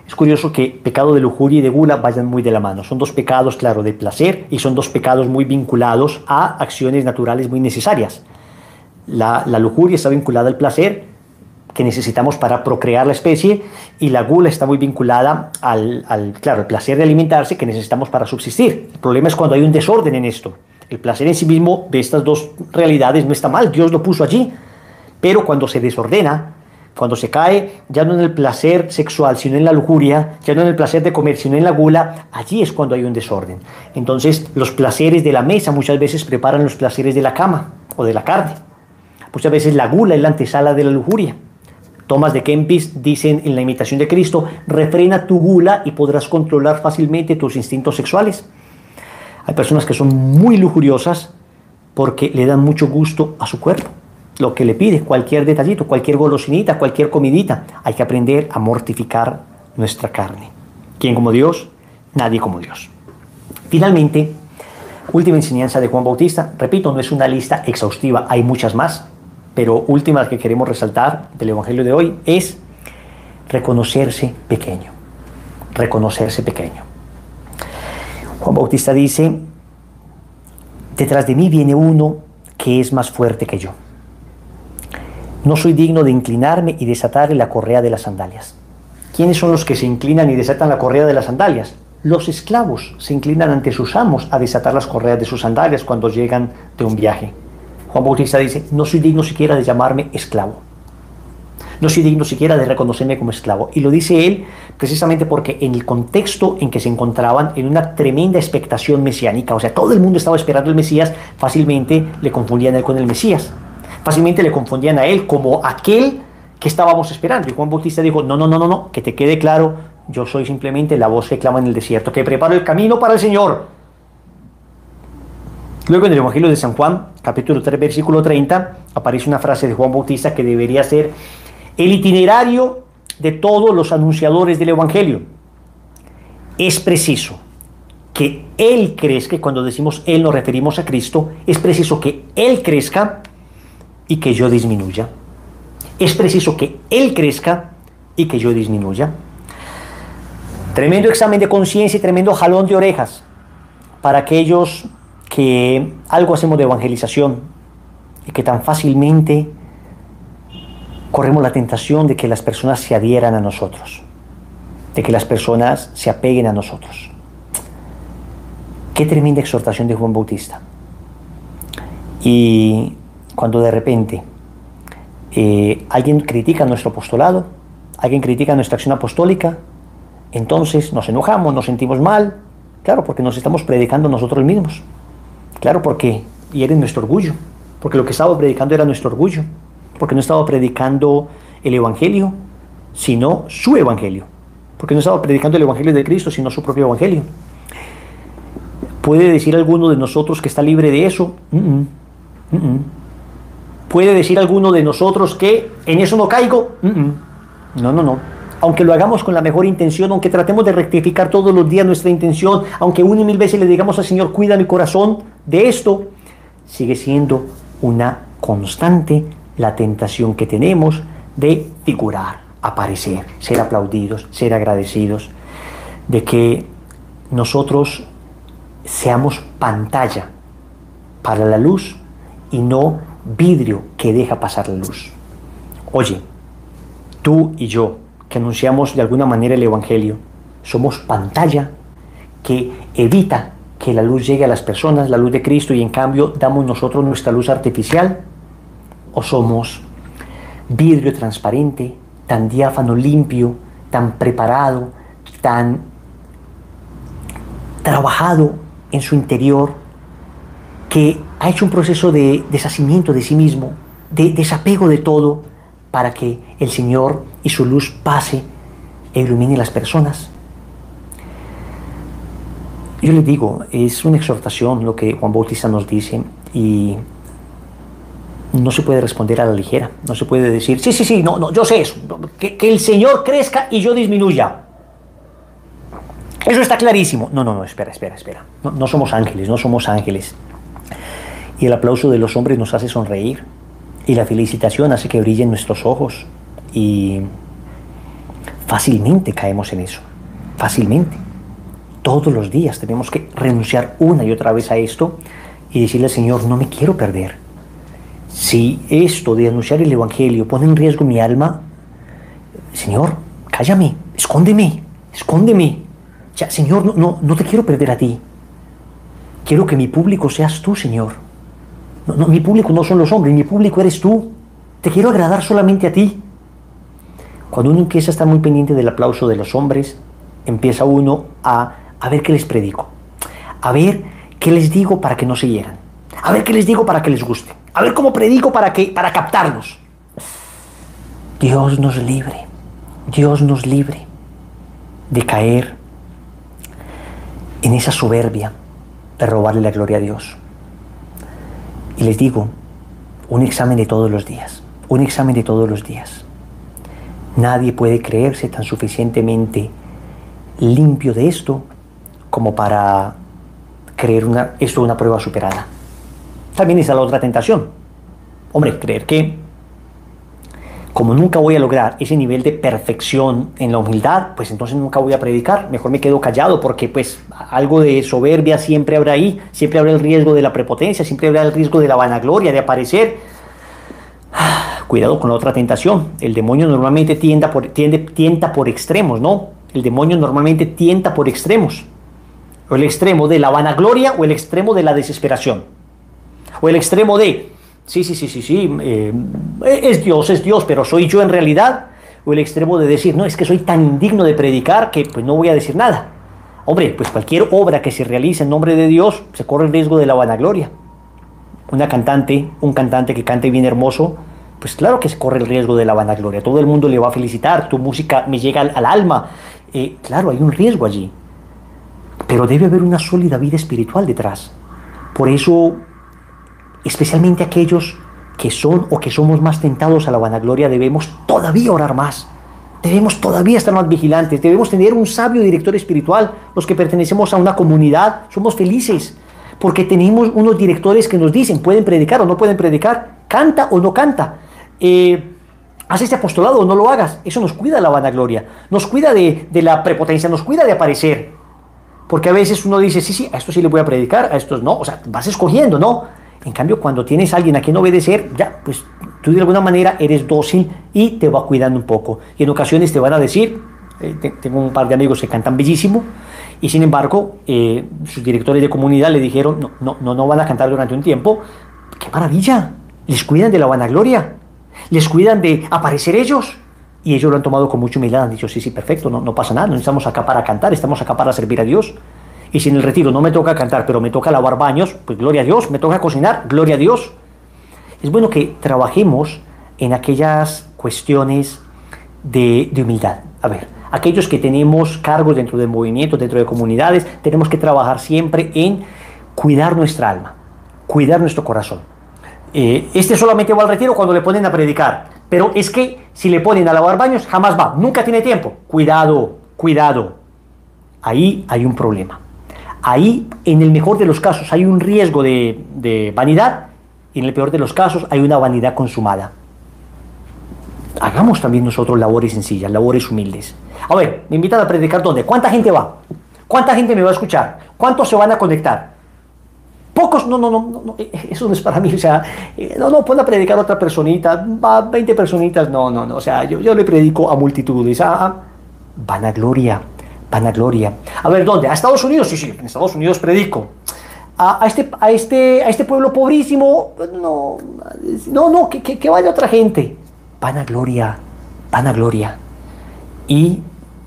Es curioso que pecado de lujuria y de gula vayan muy de la mano. Son dos pecados, claro, de placer y son dos pecados muy vinculados a acciones naturales muy necesarias. La, la lujuria está vinculada al placer que necesitamos para procrear la especie y la gula está muy vinculada al, claro, el placer de alimentarse que necesitamos para subsistir. El problema es cuando hay un desorden en esto. El placer en sí mismo de estas dos realidades no está mal, Dios lo puso allí, pero cuando se desordena, Cuando se cae ya no en el placer sexual, sino en la lujuria, ya no en el placer de comer, sino en la gula, allí es cuando hay un desorden. Entonces, los placeres de la mesa muchas veces preparan los placeres de la cama o de la carne. Muchas veces la gula es la antesala de la lujuria. Tomás de Kempis dicen en la imitación de Cristo, refrena tu gula y podrás controlar fácilmente tus instintos sexuales. Hay personas que son muy lujuriosas porque le dan mucho gusto a su cuerpo lo que le pide, cualquier detallito, cualquier golosinita, cualquier comidita. Hay que aprender a mortificar nuestra carne. ¿Quién como Dios? Nadie como Dios. Finalmente, última enseñanza de Juan Bautista. Repito, no es una lista exhaustiva, hay muchas más, pero última que queremos resaltar del Evangelio de hoy es reconocerse pequeño. Reconocerse pequeño. Juan Bautista dice, detrás de mí viene uno que es más fuerte que yo no soy digno de inclinarme y desatarle la correa de las sandalias. ¿Quiénes son los que se inclinan y desatan la correa de las sandalias? Los esclavos se inclinan ante sus amos a desatar las correas de sus sandalias cuando llegan de un viaje. Juan Bautista dice, no soy digno siquiera de llamarme esclavo. No soy digno siquiera de reconocerme como esclavo. Y lo dice él precisamente porque en el contexto en que se encontraban, en una tremenda expectación mesiánica, o sea, todo el mundo estaba esperando el Mesías, fácilmente le confundían él con el Mesías. Fácilmente le confundían a él como aquel que estábamos esperando. Y Juan Bautista dijo, no, no, no, no, no, que te quede claro, yo soy simplemente la voz que clama en el desierto, que preparo el camino para el Señor. Luego en el Evangelio de San Juan, capítulo 3, versículo 30, aparece una frase de Juan Bautista que debería ser el itinerario de todos los anunciadores del Evangelio. Es preciso que Él crezca, cuando decimos Él nos referimos a Cristo, es preciso que Él crezca y que yo disminuya. Es preciso que Él crezca y que yo disminuya. Tremendo examen de conciencia y tremendo jalón de orejas para aquellos que algo hacemos de evangelización y que tan fácilmente corremos la tentación de que las personas se adhieran a nosotros, de que las personas se apeguen a nosotros. Qué tremenda exhortación de Juan Bautista. Y cuando de repente eh, alguien critica nuestro apostolado, alguien critica nuestra acción apostólica, entonces nos enojamos, nos sentimos mal, claro, porque nos estamos predicando nosotros mismos, claro, porque era nuestro orgullo, porque lo que estaba predicando era nuestro orgullo, porque no estaba predicando el Evangelio, sino su Evangelio, porque no estaba predicando el Evangelio de Cristo, sino su propio Evangelio. ¿Puede decir alguno de nosotros que está libre de eso? ¿Puede decir alguno de nosotros que en eso no caigo? No, no, no. Aunque lo hagamos con la mejor intención, aunque tratemos de rectificar todos los días nuestra intención, aunque una y mil veces le digamos al Señor, cuida mi corazón de esto, sigue siendo una constante la tentación que tenemos de figurar, aparecer, ser aplaudidos, ser agradecidos, de que nosotros seamos pantalla para la luz y no vidrio que deja pasar la luz. Oye, tú y yo, que anunciamos de alguna manera el Evangelio, somos pantalla que evita que la luz llegue a las personas, la luz de Cristo, y en cambio damos nosotros nuestra luz artificial, o somos vidrio transparente, tan diáfano, limpio, tan preparado, tan trabajado en su interior, que ha hecho un proceso de deshacimiento de sí mismo, de desapego de todo, para que el Señor y su luz pase e ilumine las personas. Yo le digo, es una exhortación lo que Juan Bautista nos dice y no se puede responder a la ligera, no se puede decir, sí, sí, sí, no, no yo sé eso, que, el Señor crezca y yo disminuya. Eso está clarísimo. No, no, no, espera, espera, espera. no somos ángeles, no somos ángeles y el aplauso de los hombres nos hace sonreír y la felicitación hace que brillen nuestros ojos y fácilmente caemos en eso, fácilmente. Todos los días tenemos que renunciar una y otra vez a esto y decirle al Señor, no me quiero perder. Si esto de anunciar el Evangelio pone en riesgo mi alma, Señor, cállame, escóndeme, escóndeme. Señor, no, no, no te quiero perder a ti. Quiero que mi público seas tú, Señor. No, mi público no son los hombres, mi público eres tú. Te quiero agradar solamente a ti. Cuando uno empieza a estar muy pendiente del aplauso de los hombres, empieza uno a, a ver qué les predico, a ver qué les digo para que no se hieran, a ver qué les digo para que les guste, a ver cómo predico para, que, para captarlos. Dios nos libre, Dios nos libre de caer en esa soberbia de robarle la gloria a Dios. Y les digo, un examen de todos los días, un examen de todos los días. Nadie puede creerse tan suficientemente limpio de esto como para creer una, esto una prueba superada. También está la otra tentación. Hombre, creer que como nunca voy a lograr ese nivel de perfección en la humildad, pues entonces nunca voy a predicar, mejor me quedo callado porque pues algo de soberbia siempre habrá ahí, siempre habrá el riesgo de la prepotencia, siempre habrá el riesgo de la vanagloria, de aparecer. Cuidado con la otra tentación, el demonio normalmente tienda por, tiende, tienta por extremos, ¿no? El demonio normalmente tienta por extremos, o el extremo de la vanagloria o el extremo de la desesperación, o el extremo de sí, sí, sí, sí, sí, eh, es Dios, es Dios, pero soy yo en realidad, o el extremo de decir, no, es que soy tan indigno de predicar que pues no voy a decir nada. Hombre, pues cualquier obra que se realice en nombre de Dios se corre el riesgo de la vanagloria. Una cantante, un cantante que cante bien hermoso, pues claro que se corre el riesgo de la vanagloria. Todo el mundo le va a felicitar, tu música me llega al, alma. Eh, claro, hay un riesgo allí. Pero debe haber una sólida vida espiritual detrás. Por eso especialmente aquellos que son o que somos más tentados a la vanagloria, debemos todavía orar más. Debemos todavía estar más vigilantes, debemos tener un sabio director espiritual. Los que pertenecemos a una comunidad somos felices porque tenemos unos directores que nos dicen, pueden predicar o no pueden predicar, canta o no canta, eh, haz este apostolado o no lo hagas. Eso nos cuida de la vanagloria, nos cuida de, de la prepotencia, nos cuida de aparecer. Porque a veces uno dice, sí, sí, a esto sí le voy a predicar, a estos no. O sea, vas escogiendo, ¿no? En cambio, cuando tienes a alguien a quien obedecer, ya, pues tú de alguna manera eres dócil y te va cuidando un poco. Y en ocasiones te van a decir, eh, tengo un par de amigos que cantan bellísimo, y sin embargo, eh, sus directores de comunidad le dijeron, no, no, no, van a cantar durante un tiempo. ¡Qué maravilla! Les cuidan de la vanagloria, les cuidan de aparecer ellos. Y ellos lo han tomado con mucha humildad, han dicho, sí, sí, perfecto, no, no pasa nada, no estamos acá para cantar, estamos acá para servir a Dios. Y si en el retiro no me toca cantar, pero me toca lavar baños, pues gloria a Dios, me toca cocinar, gloria a Dios. Es bueno que trabajemos en aquellas cuestiones de, humildad. A ver, aquellos que tenemos cargos dentro de movimientos, dentro de comunidades, tenemos que trabajar siempre en cuidar nuestra alma, cuidar nuestro corazón. Eh, este solamente va al retiro cuando le ponen a predicar, pero es que si le ponen a lavar baños, jamás va, nunca tiene tiempo. Cuidado, cuidado. Ahí hay un problema. Ahí, en el mejor de los casos, hay un riesgo de, vanidad y en el peor de los casos hay una vanidad consumada. Hagamos también nosotros labores sencillas, labores humildes. A ver, me invitan a predicar dónde. ¿Cuánta gente va? ¿Cuánta gente me va a escuchar? ¿Cuántos se van a conectar? Pocos, no, no, no, no, eh, eso no es para mí, o sea, eh, no, no, pon a predicar a otra personita, va 20 personitas, no, no, no, o sea, yo, yo le predico a multitudes, a vanagloria, vanagloria. A ver, ¿dónde? ¿A Estados Unidos? Sí, sí, en Estados Unidos predico. A, este, a, este, a este pueblo pobrísimo, no, no, no, que, que, vaya otra gente. Vanagloria, vanagloria. Y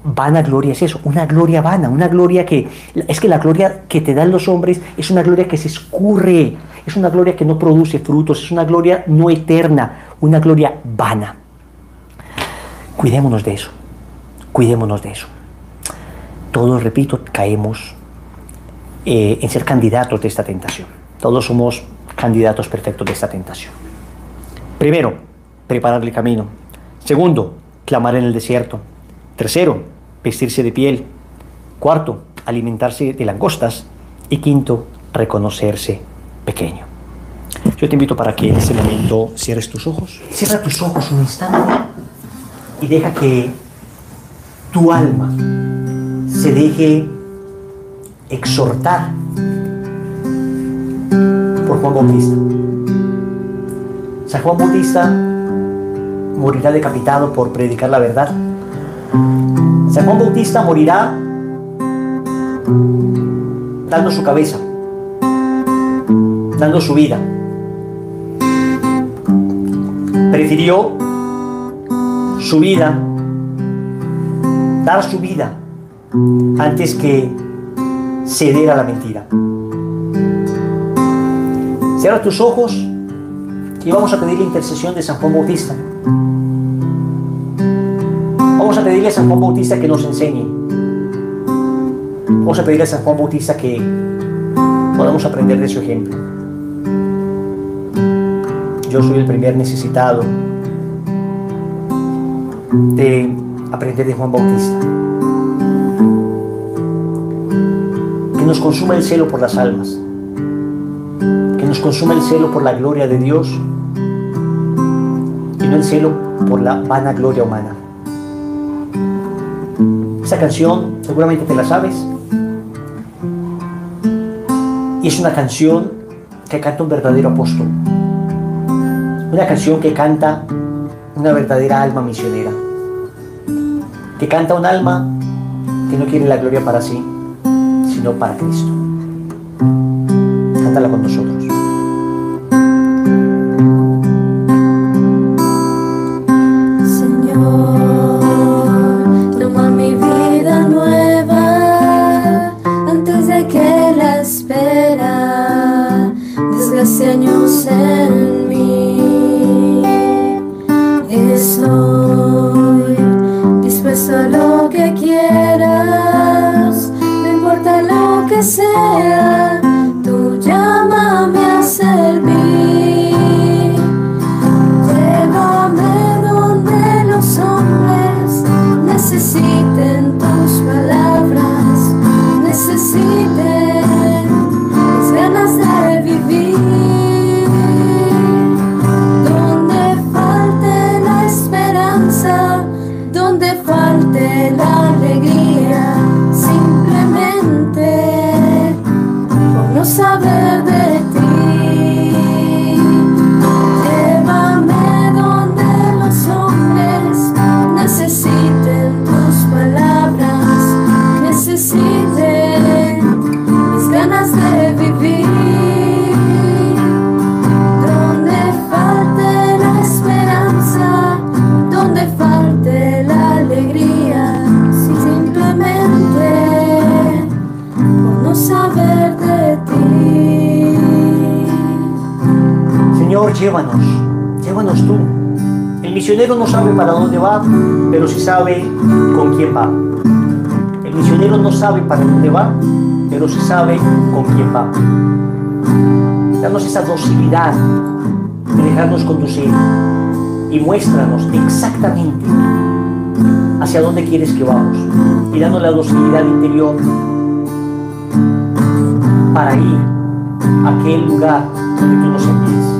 vanagloria es eso, una gloria vana, una gloria que, es que la gloria que te dan los hombres es una gloria que se escurre, es una gloria que no produce frutos, es una gloria no eterna, una gloria vana. Cuidémonos de eso, cuidémonos de eso todos, repito, caemos eh, en ser candidatos de esta tentación. Todos somos candidatos perfectos de esta tentación. Primero, preparar el camino. Segundo, clamar en el desierto. Tercero, vestirse de piel. Cuarto, alimentarse de langostas. Y quinto, reconocerse pequeño. Yo te invito para que en ese momento cierres tus ojos. Cierra tus ojos un instante y deja que tu alma se deje exhortar por Juan Bautista. San Juan Bautista morirá decapitado por predicar la verdad. San Juan Bautista morirá dando su cabeza, dando su vida. Prefirió su vida dar su vida antes que ceder a la mentira. Cierra tus ojos y vamos a pedir la intercesión de San Juan Bautista. Vamos a pedirle a San Juan Bautista que nos enseñe. Vamos a pedirle a San Juan Bautista que podamos aprender de su ejemplo. Yo soy el primer necesitado de aprender de Juan Bautista. Nos consuma el celo por las almas. Que nos consuma el celo por la gloria de Dios y no el celo por la vana gloria humana. Esa canción seguramente te la sabes. Y es una canción que canta un verdadero apóstol. Una canción que canta una verdadera alma misionera. Que canta un alma que no quiere la gloria para sí, sino para Cristo. Cántala con nosotros. Señor, toma mi vida nueva antes de que la espera desgaste años en sabe con quién va. El misionero no sabe para dónde va, pero sí sabe con quién va. Danos esa docilidad de dejarnos conducir y muéstranos exactamente hacia dónde quieres que vamos. Y danos la docilidad interior para ir a aquel lugar donde tú nos envíes.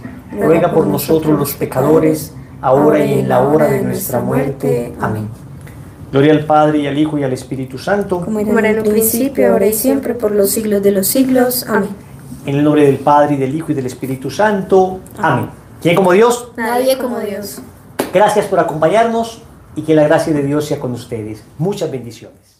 ruega por nosotros los pecadores, ahora y en la hora de nuestra muerte. Amén. Gloria al Padre y al Hijo y al Espíritu Santo, como era en un principio, ahora y siempre, por los siglos de los siglos. Amén. en el nombre del Padre y del Hijo y del Espíritu Santo. Amén. ¿Quién como Dios? Nadie como Dios. Gracias por acompañarnos y que la gracia de Dios sea con ustedes. Muchas bendiciones.